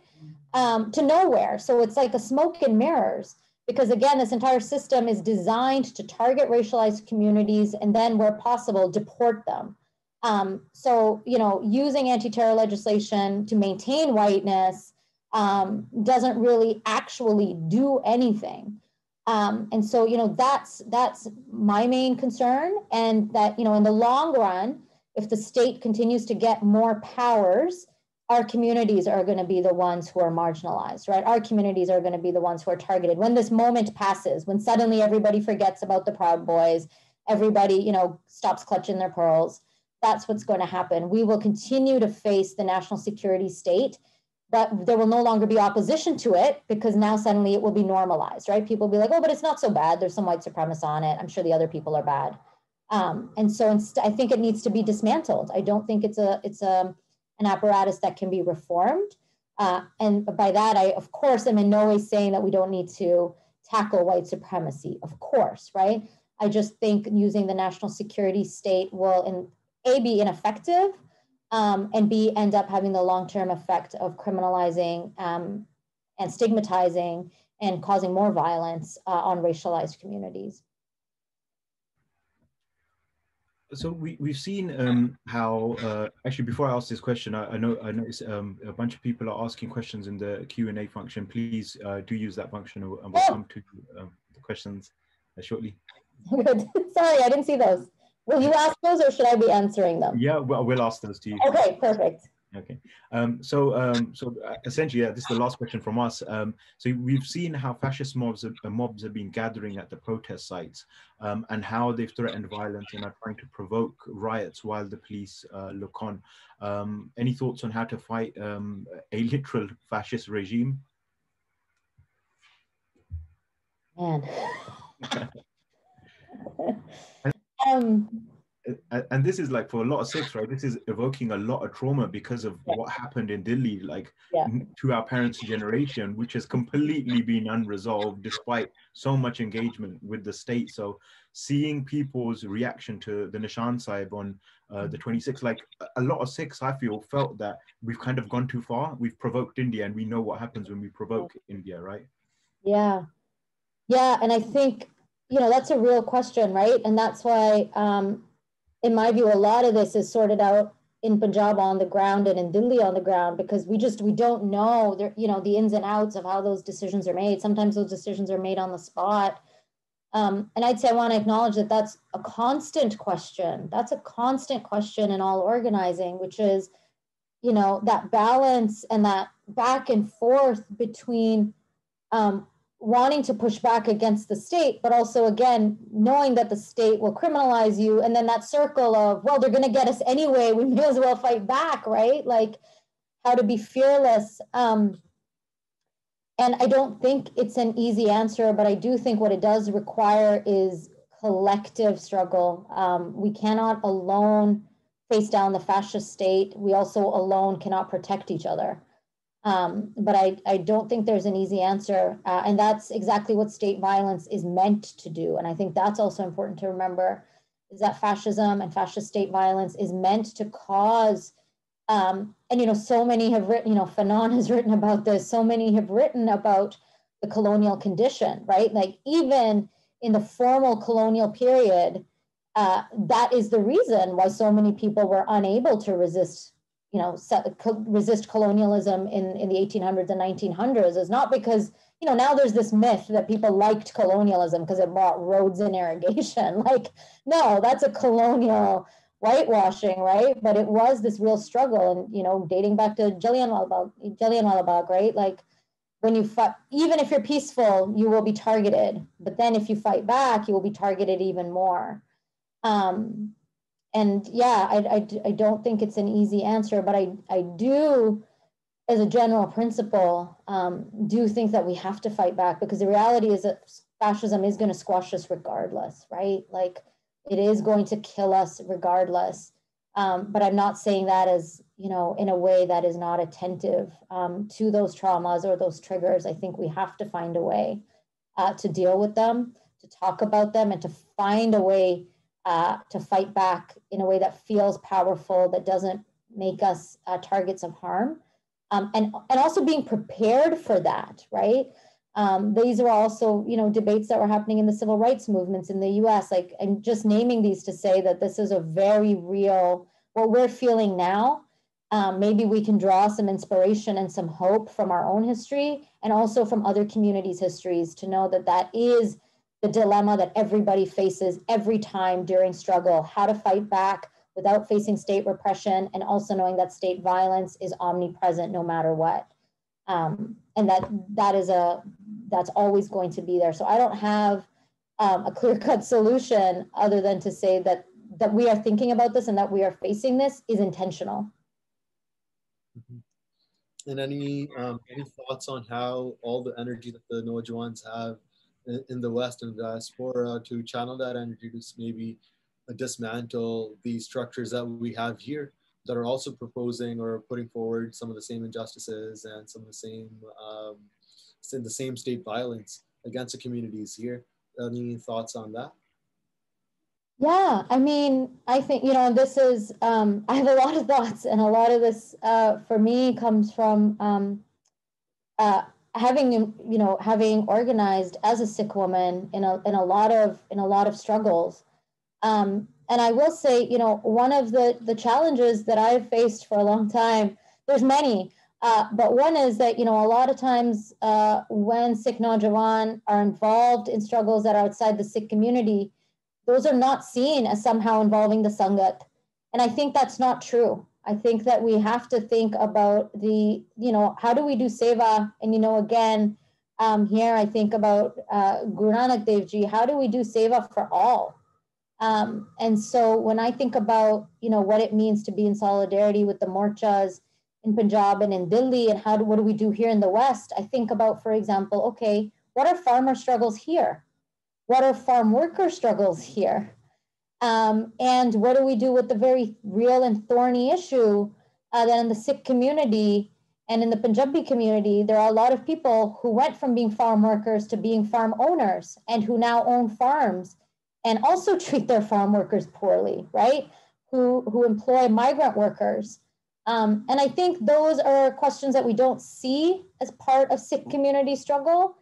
Um, to nowhere. So it's like a smoke and mirrors because again this entire system is designed to target racialized communities and then where possible deport them. Um, so you know using anti-terror legislation to maintain whiteness um, doesn't really actually do anything. Um, and so, you know, that's that's my main concern. And that, you know, in the long run, if the state continues to get more powers, our communities are going to be the ones who are marginalized, right? Our communities are going to be the ones who are targeted. When this moment passes, when suddenly everybody forgets about the Proud Boys, everybody, you know, stops clutching their pearls, that's what's going to happen. We will continue to face the national security state but there will no longer be opposition to it because now suddenly it will be normalized, right? People will be like, oh, but it's not so bad. There's some white supremacists on it. I'm sure the other people are bad. Um, and so inst- I think it needs to be dismantled. I don't think it's a it's a an apparatus that can be reformed. Uh, and by that, I of course am in no way saying that we don't need to tackle white supremacy. Of course, right? I just think using the national security state will in a be ineffective um, and B, end up having the long-term effect of criminalizing um, and stigmatizing and causing more violence uh, on racialized communities. So we, we've seen um, how, uh, actually before I ask this question, I, I know I noticed um, a bunch of people are asking questions in the Q&A function. Please uh, do use that function and we'll come to um, the questions shortly. Good. Sorry, I didn't see those. Will you ask those or should I be answering them? Yeah, well, we'll ask those to you. Okay, perfect. Okay, um, so um, so uh, essentially, yeah, this is the last question from us. Um, so we've seen how fascist mobs have, uh, mobs have been gathering at the protest sites, um, and how they've threatened violence and are trying to provoke riots while the police uh, look on. Um, any thoughts on how to fight um, a literal fascist regime? Man. um and this is like for a lot of Sikhs, right? This is evoking a lot of trauma because of yeah. what happened in Delhi, like yeah. to our parents' generation, which has completely been unresolved despite so much engagement with the state. So, seeing people's reaction to the Nishan Sahib on uh, the 26th, like a lot of Sikhs, I feel, felt that we've kind of gone too far. We've provoked India, and we know what happens when we provoke. India, right? Yeah, yeah, and I think you know that's a real question, right? And that's why. Um, in my view, a lot of this is sorted out in Punjab on the ground and in Delhi on the ground because we just we don't know there you know the ins and outs of how those decisions are made. Sometimes those decisions are made on the spot. Um, and I'd say I want to acknowledge that that's a constant question. That's a constant question in all organizing, which is, you know, that balance and that back and forth between um, wanting to push back against the state, but also again knowing that the state will criminalize you, and then that circle of well, they're going to get us anyway. We may as well fight back, right? Like how to be fearless. Um, and I don't think it's an easy answer, but I do think what it does require is collective struggle. Um, we cannot alone face down the fascist state. We also alone cannot protect each other. Um, but I, I don't think there's an easy answer. Uh, and that's exactly what state violence is meant to do. And I think that's also important to remember is that fascism and fascist state violence is meant to cause, um, and you know, so many have written, you know, Fanon has written about this, so many have written about the colonial condition, right? Like even in the formal colonial period, uh, that is the reason why so many people were unable to resist you know, resist colonialism in, in the 1800s and 1900s is not because, you know, now there's this myth that people liked colonialism because it brought roads and irrigation. like, no, that's a colonial whitewashing, right? But it was this real struggle. And, you know, dating back to Jallianwala Bagh, Jallianwala Bagh right? Like, when you fight, even if you're peaceful, you will be targeted. But then if you fight back, you will be targeted even more. Um, and yeah, I, I, I don't think it's an easy answer, but I, I do, as a general principle, um, do think that we have to fight back because the reality is that fascism is going to squash us regardless, right? Like it is going to kill us regardless. Um, but I'm not saying that as, you know, in a way that is not attentive um, to those traumas or those triggers. I think we have to find a way uh, to deal with them, to talk about them, and to find a way uh, to fight back in a way that feels powerful, that doesn't make us uh, targets of harm. Um, and, and also being prepared for that, right? Um, these are also, you know, debates that were happening in the civil rights movements in the U.S. Like, and just naming these to say that this is a very real. What we're feeling now, um, maybe we can draw some inspiration and some hope from our own history, and also from other communities' histories to know that that is the dilemma that everybody faces every time during struggle how to fight back without facing state repression and also knowing that state violence is omnipresent no matter what. Um, and that that is a that's always going to be there. So i don't have um, a clear cut solution other than to say that that we are thinking about this and that we are facing this is intentional. Mm-hmm. and any um, any thoughts on how all the energy that the Naujawans have in the West and diaspora to channel that energy to maybe dismantle the structures that we have here that are also proposing or putting forward some of the same injustices and some of the same um, the same state violence against the communities here. Any thoughts on that? Yeah, I mean, I think you know this is. Um, I have a lot of thoughts, and a lot of this uh, for me comes from um, uh, having you know having organized as a Sikh woman in a in a lot of in a lot of struggles um, and i will say you know one of the the challenges that i've faced for a long time there's many Uh, but one is that, you know, a lot of times uh, when Sikh Naujawan are involved in struggles that are outside the Sikh community, those are not seen as somehow involving the Sangat. And I think that's not true. I think that we have to think about the, you know, how do we do seva? And, you know, again, um, here I think about uh, Guru Nanak Dev Ji, how do we do seva for all? Um, and so when I think about, you know, what it means to be in solidarity with the morchas in Punjab and in Delhi and how do, what do we do here in the West? I think about, for example, okay, what are farmer struggles here? What are farm worker struggles here? Um, and what do we do with the very real and thorny issue uh, that in the Sikh community and in the Punjabi community, there are a lot of people who went from being farm workers to being farm owners and who now own farms and also treat their farm workers poorly, right? Who, who employ migrant workers. Um, and I think those are questions that we don't see as part of Sikh community struggle.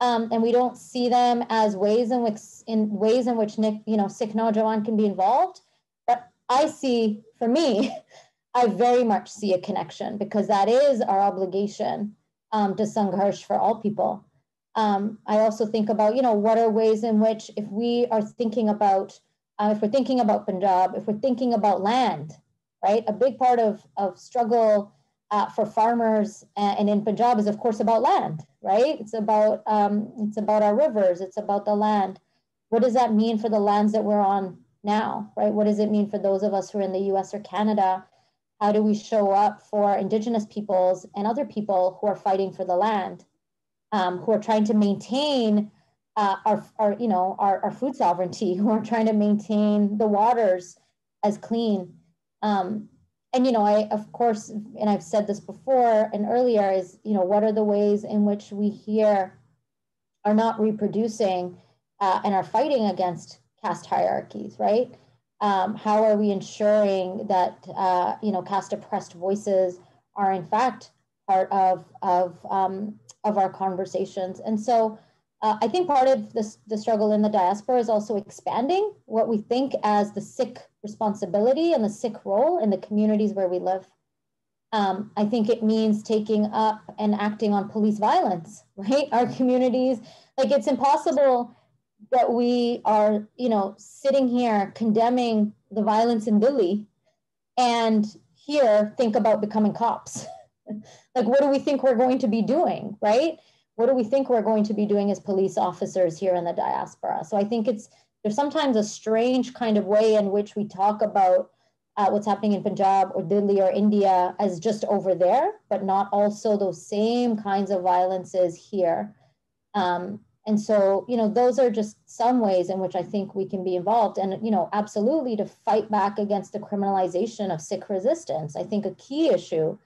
Um, and we don't see them as ways in which in ways in which Nick, you know, Sikh Naujawan can be involved. But I see, for me, I very much see a connection because that is our obligation um, to Sangharsh for all people. Um, I also think about, you know, what are ways in which if we are thinking about, uh, if we're thinking about Punjab, if we're thinking about land, right? A big part of, of struggle uh, for farmers and, and, in Punjab is of course about land, right? It's about, um, it's about our rivers, it's about the land. What does that mean for the lands that we're on now, right? What does it mean for those of us who are in the US or Canada? How do we show up for indigenous peoples and other people who are fighting for the land? um, who are trying to maintain uh, our, our, you know, our, our food sovereignty, who are trying to maintain the waters as clean. Um, and, you know, I, of course, and I've said this before and earlier is, you know, what are the ways in which we here are not reproducing uh, and are fighting against caste hierarchies, right? Um, how are we ensuring that, uh, you know, caste oppressed voices are in fact part of, of um, of our conversations. And so uh, I think part of this, the struggle in the diaspora is also expanding what we think as the Sikh responsibility and the Sikh role in the communities where we live. Um, I think it means taking up and acting on police violence, right? Our communities, like it's impossible that we are, you know, sitting here condemning the violence in Delhi and here think about becoming cops. like, what do we think we're going to be doing, right? What do we think we're going to be doing as police officers here in the diaspora? So I think it's there's sometimes a strange kind of way in which we talk about uh, what's happening in Punjab or Delhi or India as just over there, but not also those same kinds of violences here. Um, and so, you know, those are just some ways in which I think we can be involved. And, you know, absolutely to fight back against the criminalization of Sikh resistance. I think a key issue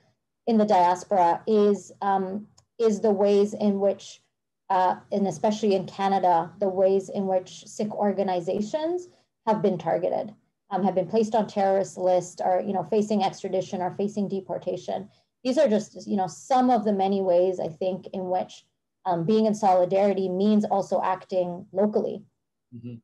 in the diaspora is um, is the ways in which, uh, and especially in Canada, the ways in which Sikh organizations have been targeted, um, have been placed on terrorist lists, are you know facing extradition or facing deportation. These are just you know some of the many ways I think in which um, being in solidarity means also acting locally. Mm-hmm.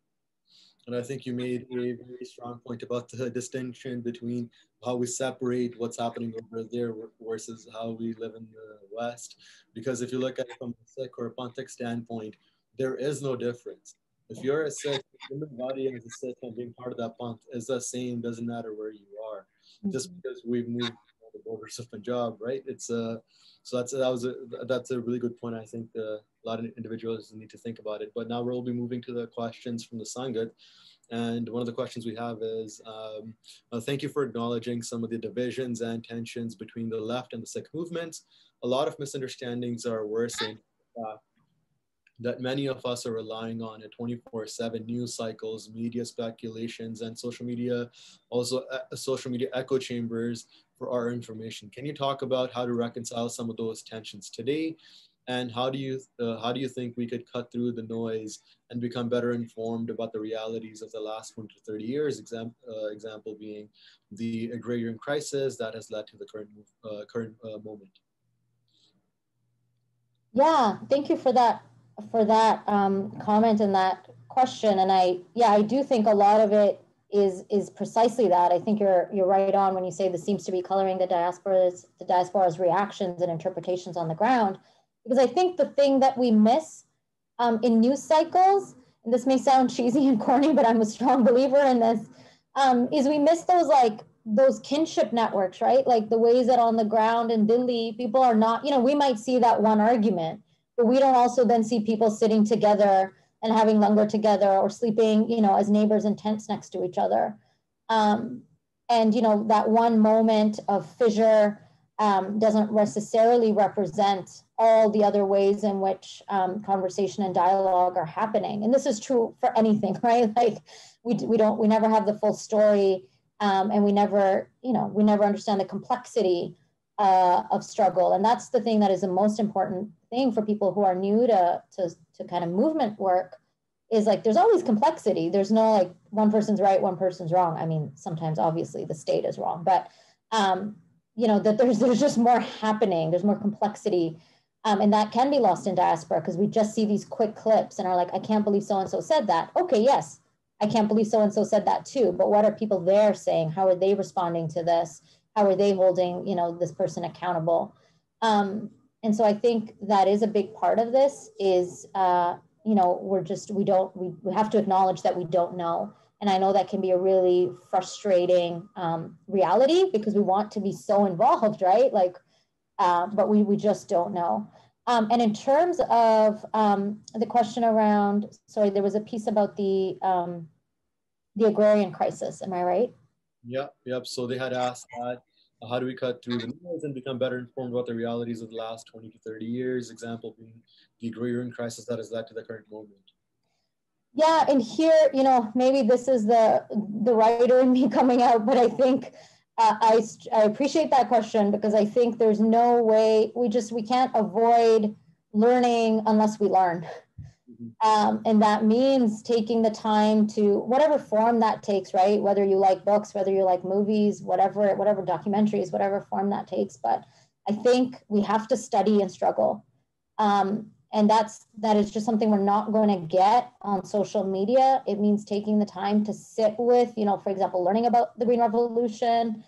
And I think you made a very strong point about the distinction between how we separate what's happening over there versus how we live in the West. Because if you look at it from a Sikh or a Panthic standpoint, there is no difference. If you're a Sikh, human body as a Sikh and being part of that Panth is the same, doesn't matter where you are. Just because we've moved the borders of Punjab, right? It's uh, so that's that was a that's a really good point. I think the, a lot of individuals need to think about it. But now we'll be moving to the questions from the Sangat. And one of the questions we have is, um, uh, thank you for acknowledging some of the divisions and tensions between the left and the Sikh movements. A lot of misunderstandings are worsening. Uh, that many of us are relying on at 24-7 news cycles, media speculations, and social media, also uh, social media echo chambers for our information. Can you talk about how to reconcile some of those tensions today? And how do you uh, how do you think we could cut through the noise and become better informed about the realities of the last 20 to 30 years? Example uh, example being the agrarian crisis that has led to the current uh, current uh, moment. Yeah thank you for that for that um, comment and that question. And i yeah i do think a lot of it is is precisely that. I think you're you're right on when you say this seems to be coloring the diaspora's the diaspora's reactions and interpretations on the ground, because I think the thing that we miss um, in news cycles, and this may sound cheesy and corny, but I'm a strong believer in this, um, is we miss those like those kinship networks, right? Like the ways that on the ground in Delhi, people are not, you know, we might see that one argument, but we don't also then see people sitting together and having langar together or sleeping, you know, as neighbors in tents next to each other. Um, and, you know, that one moment of fissure um, doesn't necessarily represent all the other ways in which um, conversation and dialogue are happening. And this is true for anything, right? Like we, we don't, we never have the full story um, and we never, you know, we never understand the complexity uh, of struggle. And that's the thing that is the most important thing for people who are new to, to, to kind of movement work is like there's always complexity. There's no like one person's right, one person's wrong. I mean, sometimes obviously the state is wrong, but um, you know that there's there's just more happening. There's more complexity, um, and that can be lost in diaspora because we just see these quick clips and are like, I can't believe so and so said that. Okay, yes, I can't believe so and so said that too. But what are people there saying? How are they responding to this? How are they holding you know this person accountable? Um, and so I think that is a big part of this is, uh, you know, we're just, we don't, we, we have to acknowledge that we don't know. And I know that can be a really frustrating um, reality because we want to be so involved, right? Like, uh, but we, we just don't know. Um, and in terms of um, the question around, sorry, there was a piece about the um, the agrarian crisis. Am I right? Yep, yep. So they had asked that how do we cut through the noise and become better informed about the realities of the last 20 to 30 years? Example being the agrarian crisis that has led to the current moment. Yeah, and here, you know, maybe this is the the writer in me coming out, but I think uh, I I appreciate that question because I think there's no way we just we can't avoid learning unless we learn. Um, and that means taking the time to whatever form that takes, right? Whether you like books, whether you like movies, whatever, whatever documentaries, whatever form that takes. But I think we have to study and struggle. Um, and that's that is just something we're not going to get on social media. It means taking the time to sit with, you know, for example, learning about the Green Revolution,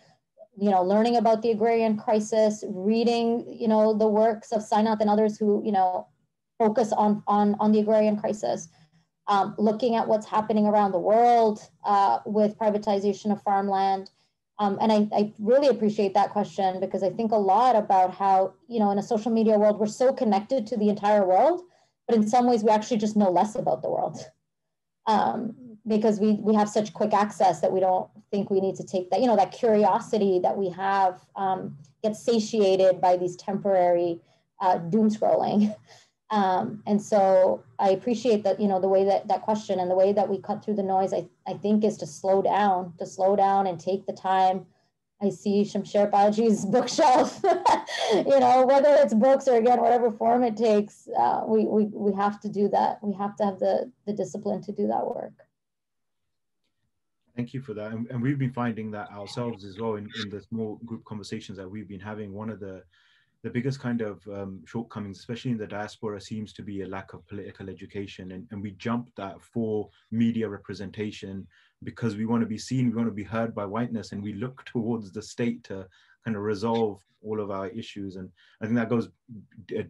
you know, learning about the agrarian crisis, reading, you know, the works of Sainath and others who, you know, focus on, on, on the agrarian crisis, um, looking at what's happening around the world uh, with privatization of farmland. Um, and I, I really appreciate that question because I think a lot about how, you know, in a social media world, we're so connected to the entire world, but in some ways we actually just know less about the world. Um, because we, we have such quick access that we don't think we need to take that, you know, that curiosity that we have um, gets satiated by these temporary uh, doom scrolling. Um, and so I appreciate that, you know, the way that that question and the way that we cut through the noise, I, I think is to slow down, to slow down and take the time. I see Shamsher Paji's bookshelf, you know, whether it's books or again, whatever form it takes, uh, we, we, we have to do that. We have to have the, the discipline to do that work. Thank you for that. And, and we've been finding that ourselves as well in, in the small group conversations that we've been having. One of the the biggest kind of um, shortcomings, especially in the diaspora, seems to be a lack of political education. And, and we jump that for media representation because we want to be seen, we want to be heard by whiteness, and we look towards the state to kind of resolve all of our issues. And I think that goes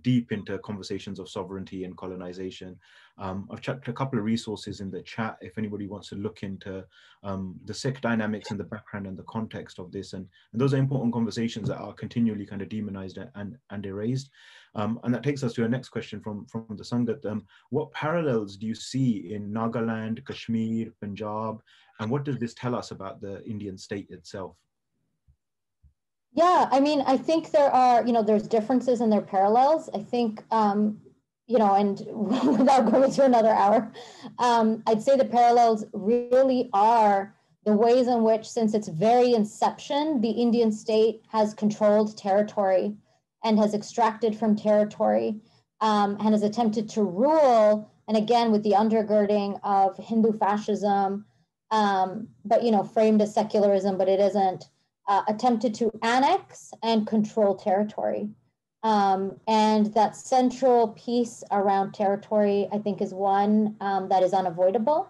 deep into conversations of sovereignty and colonization. Um, I've checked a couple of resources in the chat if anybody wants to look into um, the Sikh dynamics and the background and the context of this. And, and those are important conversations that are continually kind of demonized and, and erased. Um, and that takes us to our next question from, from the Sangat. Um, what parallels do you see in Nagaland, Kashmir, Punjab, and what does this tell us about the Indian state itself? Yeah, I mean, I think there are, you know, there's differences and there are parallels. I think, um, you know, and without going into another hour, um, I'd say the parallels really are the ways in which, since its very inception, the Indian state has controlled territory and has extracted from territory um, and has attempted to rule, and again, with the undergirding of Hindu fascism, um, but, you know, framed as secularism, but it isn't uh, attempted to annex and control territory. Um, and that central piece around territory, I think, is one um, that is unavoidable.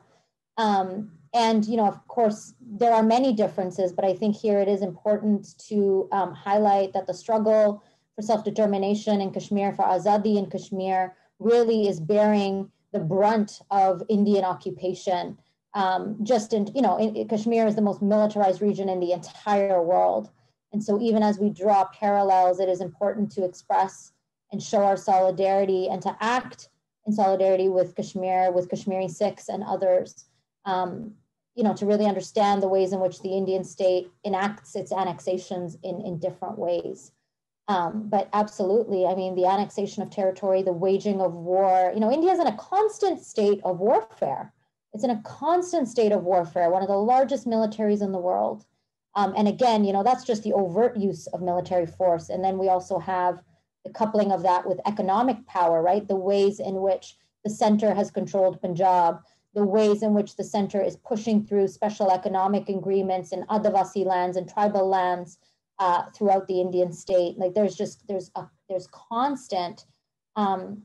Um, and you know, of course, there are many differences, but I think here it is important to um, highlight that the struggle for self-determination in Kashmir, for Azadi in Kashmir, really is bearing the brunt of Indian occupation. Um, just in, you know, in, in Kashmir is the most militarized region in the entire world. And so even as we draw parallels, it is important to express and show our solidarity and to act in solidarity with Kashmir, with Kashmiri Sikhs and others, um, you know, to really understand the ways in which the Indian state enacts its annexations in, in different ways. Um, but absolutely, I mean, the annexation of territory, the waging of war, you know, India is in a constant state of warfare. It's in a constant state of warfare, one of the largest militaries in the world. Um, and again, you know, that's just the overt use of military force. And then we also have the coupling of that with economic power, right? The ways in which the center has controlled Punjab, the ways in which the center is pushing through special economic agreements in Adivasi lands and tribal lands uh, throughout the Indian state. Like there's just there's a there's constant um,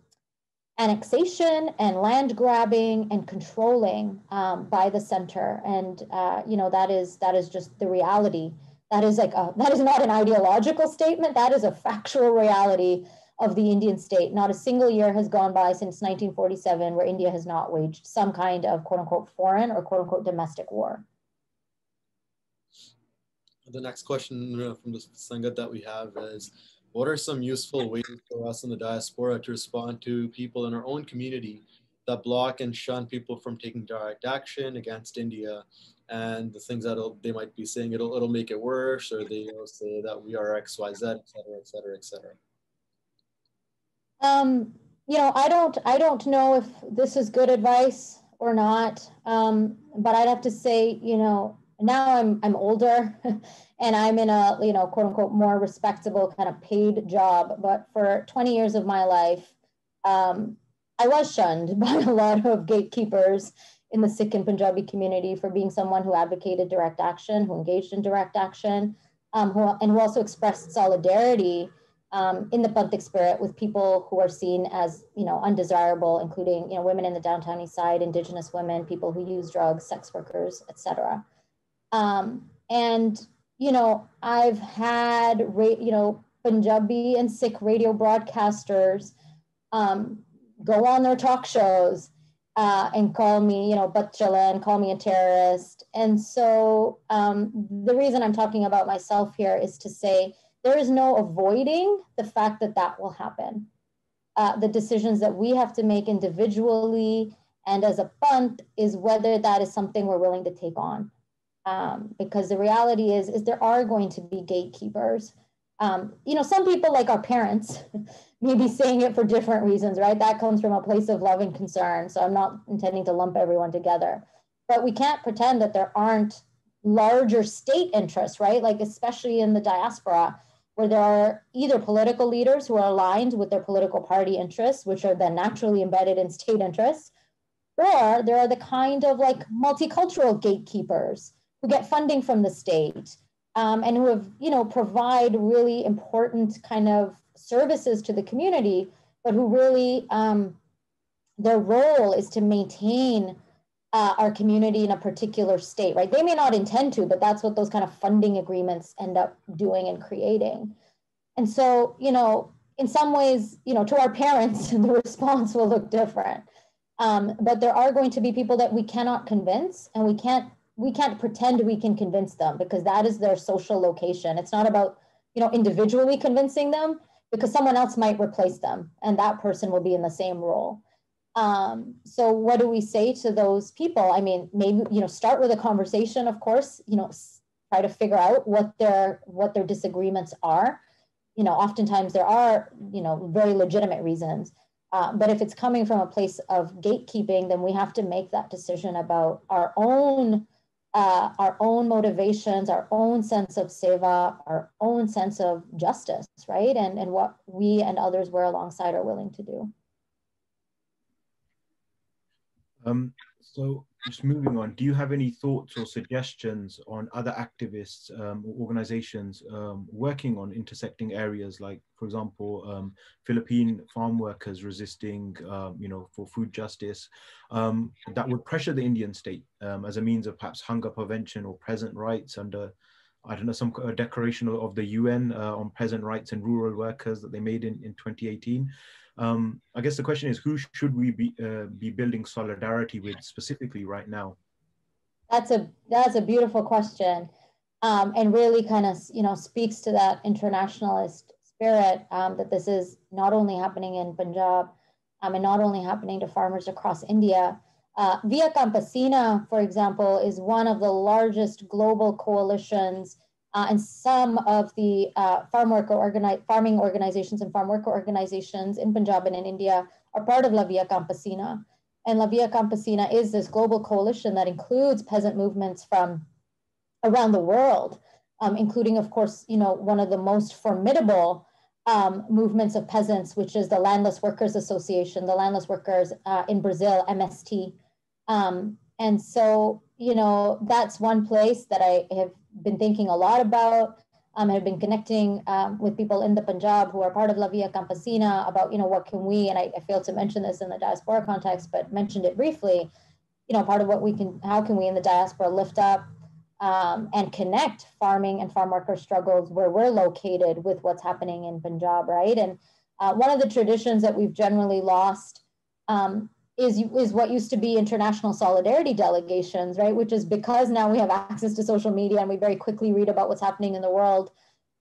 annexation and land grabbing and controlling um, by the center, and uh, you know that is that is just the reality. That is like a, that is not an ideological statement. That is a factual reality of the Indian state. Not a single year has gone by since 1947 where India has not waged some kind of quote unquote foreign or quote unquote domestic war. The next question uh, from the Sangat that we have is What are some useful ways for us in the diaspora to respond to people in our own community that block and shun people from taking direct action against India and the things that they might be saying it'll it'll make it worse or they will say that we are X Y Z et cetera et cetera et cetera. Um, you know, I don't I don't know if this is good advice or not. Um, but I'd have to say, you know, now I'm I'm older and I'm in a, you know, quote unquote more respectable kind of paid job. But for 20 years of my life, um, I was shunned by a lot of gatekeepers in the Sikh and Punjabi community for being someone who advocated direct action, who engaged in direct action, um, who, and who also expressed solidarity um, in the Panthic spirit with people who are seen as, you know, undesirable, including, you know, women in the downtown east side, indigenous women, people who use drugs, sex workers, etc. Um, and, you know, I've had, you know, Punjabi and Sikh radio broadcasters um, go on their talk shows uh, and call me, you know, Batchala and call me a terrorist. And so um, the reason I'm talking about myself here is to say there is no avoiding the fact that that will happen. Uh, the decisions that we have to make individually and as a Panth is whether that is something we're willing to take on. Um, because the reality is, is there are going to be gatekeepers. Um, you know, some people like our parents maybe saying it for different reasons, right? That comes from a place of love and concern. So I'm not intending to lump everyone together. But we can't pretend that there aren't larger state interests, right? Like, especially in the diaspora, where there are either political leaders who are aligned with their political party interests, which are then naturally embedded in state interests, or there are the kind of like multicultural gatekeepers who get funding from the state um, and who have, you know, provide really important kind of services to the community, but who really um, their role is to maintain uh, our community in a particular state, right? They may not intend to, but that's what those kind of funding agreements end up doing and creating. And so, you know, in some ways, you know, to our parents, the response will look different. Um, but there are going to be people that we cannot convince, and we can't we can't pretend we can convince them because that is their social location. It's not about you know individually convincing them because someone else might replace them and that person will be in the same role. Um, so what do we say to those people? I mean, maybe, you know, start with a conversation, of course, you know, try to figure out what their, what their disagreements are. You know, oftentimes there are, you know, very legitimate reasons. Uh, but if it's coming from a place of gatekeeping, then we have to make that decision about our own uh, our own motivations, our own sense of seva, our own sense of justice, right? And, and what we and others we're alongside are willing to do. Um, so just moving on, do you have any thoughts or suggestions on other activists um, or organizations um, working on intersecting areas like, for example, um, Philippine farm workers resisting, um, you know, for food justice um, that would pressure the Indian state um, as a means of perhaps hunger prevention or peasant rights under, I don't know, some declaration of the UN uh, on peasant rights and rural workers that they made in, in 2018. Um, I guess the question is, who should we be uh, be building solidarity with specifically right now? That's a that's a beautiful question, um, and really kind of you know speaks to that internationalist spirit um, that this is not only happening in Punjab, um, and not only happening to farmers across India. Uh, Via Campesina, for example, is one of the largest global coalitions uh, and some of the uh, farm worker farming organizations and farm worker organizations in Punjab and in India are part of La Via Campesina. And La Via Campesina is this global coalition that includes peasant movements from around the world, um, including, of course, you know, one of the most formidable um, movements of peasants, which is the Landless Workers Association, the landless workers uh, in Brazil, MST. Um, and so, you know, that's one place that I have been thinking a lot about. Um, have been connecting um, with people in the Punjab who are part of La Via Campesina about, you know, what can we, and I, I failed to mention this in the diaspora context, but mentioned it briefly, you know, part of what we can, how can we in the diaspora lift up um, and connect farming and farm worker struggles where we're located with what's happening in Punjab, right? And uh, one of the traditions that we've generally lost um, is is what used to be international solidarity delegations, right? Which is because now we have access to social media and we very quickly read about what's happening in the world.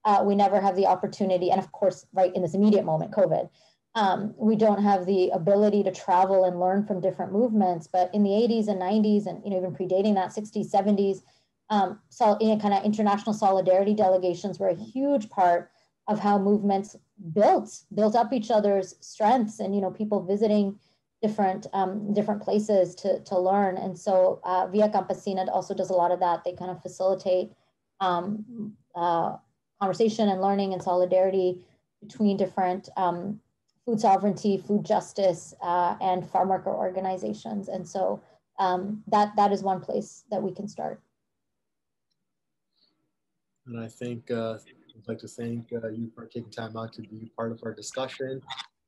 Uh, we never have the opportunity, and of course, right in this immediate moment, COVID, um, we don't have the ability to travel and learn from different movements. But in the 80s and 90s, and you know even predating that, 60s, 70s, um, so kind of international solidarity delegations were a huge part of how movements built built up each other's strengths, and you know people visiting different um, different places to, to learn. And so uh, Via Campesina also does a lot of that. They kind of facilitate um, uh, conversation and learning and solidarity between different um, food sovereignty, food justice, uh, and farm worker organizations. And so um, that that is one place that we can start. And I think uh, I'd like to thank uh, you for taking time out to be part of our discussion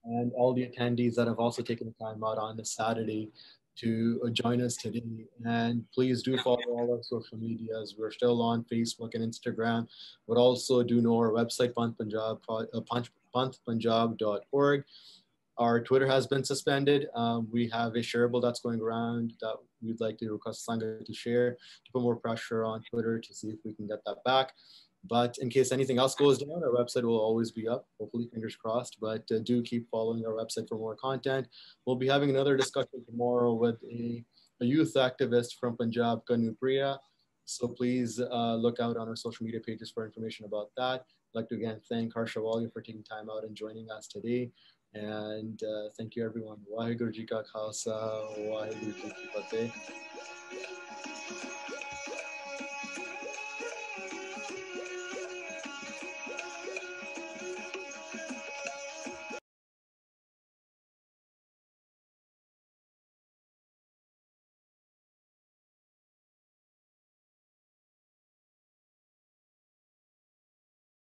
and all the attendees that have also taken the time out on this Saturday to join us today. And please do follow all our social medias. We're still on Facebook and Instagram, but also do know our website, panthpunjab, uh, panthpunjab.org. Our Twitter has been suspended. Um, we have a shareable that's going around that we'd like to request Sangat to share to put more pressure on Twitter to see if we can get that back. But in case anything else goes down, our website will always be up. Hopefully, fingers crossed. But uh, do keep following our website for more content. We'll be having another discussion tomorrow with a, a youth activist from Punjab, Kanupriya. So please uh, look out on our social media pages for information about that. I'd like to again thank Harsha Walia for taking time out and joining us today. And uh, thank you, everyone. Waheguru Ji Ka Khalsa, Waheguru Ji Ki Fateh.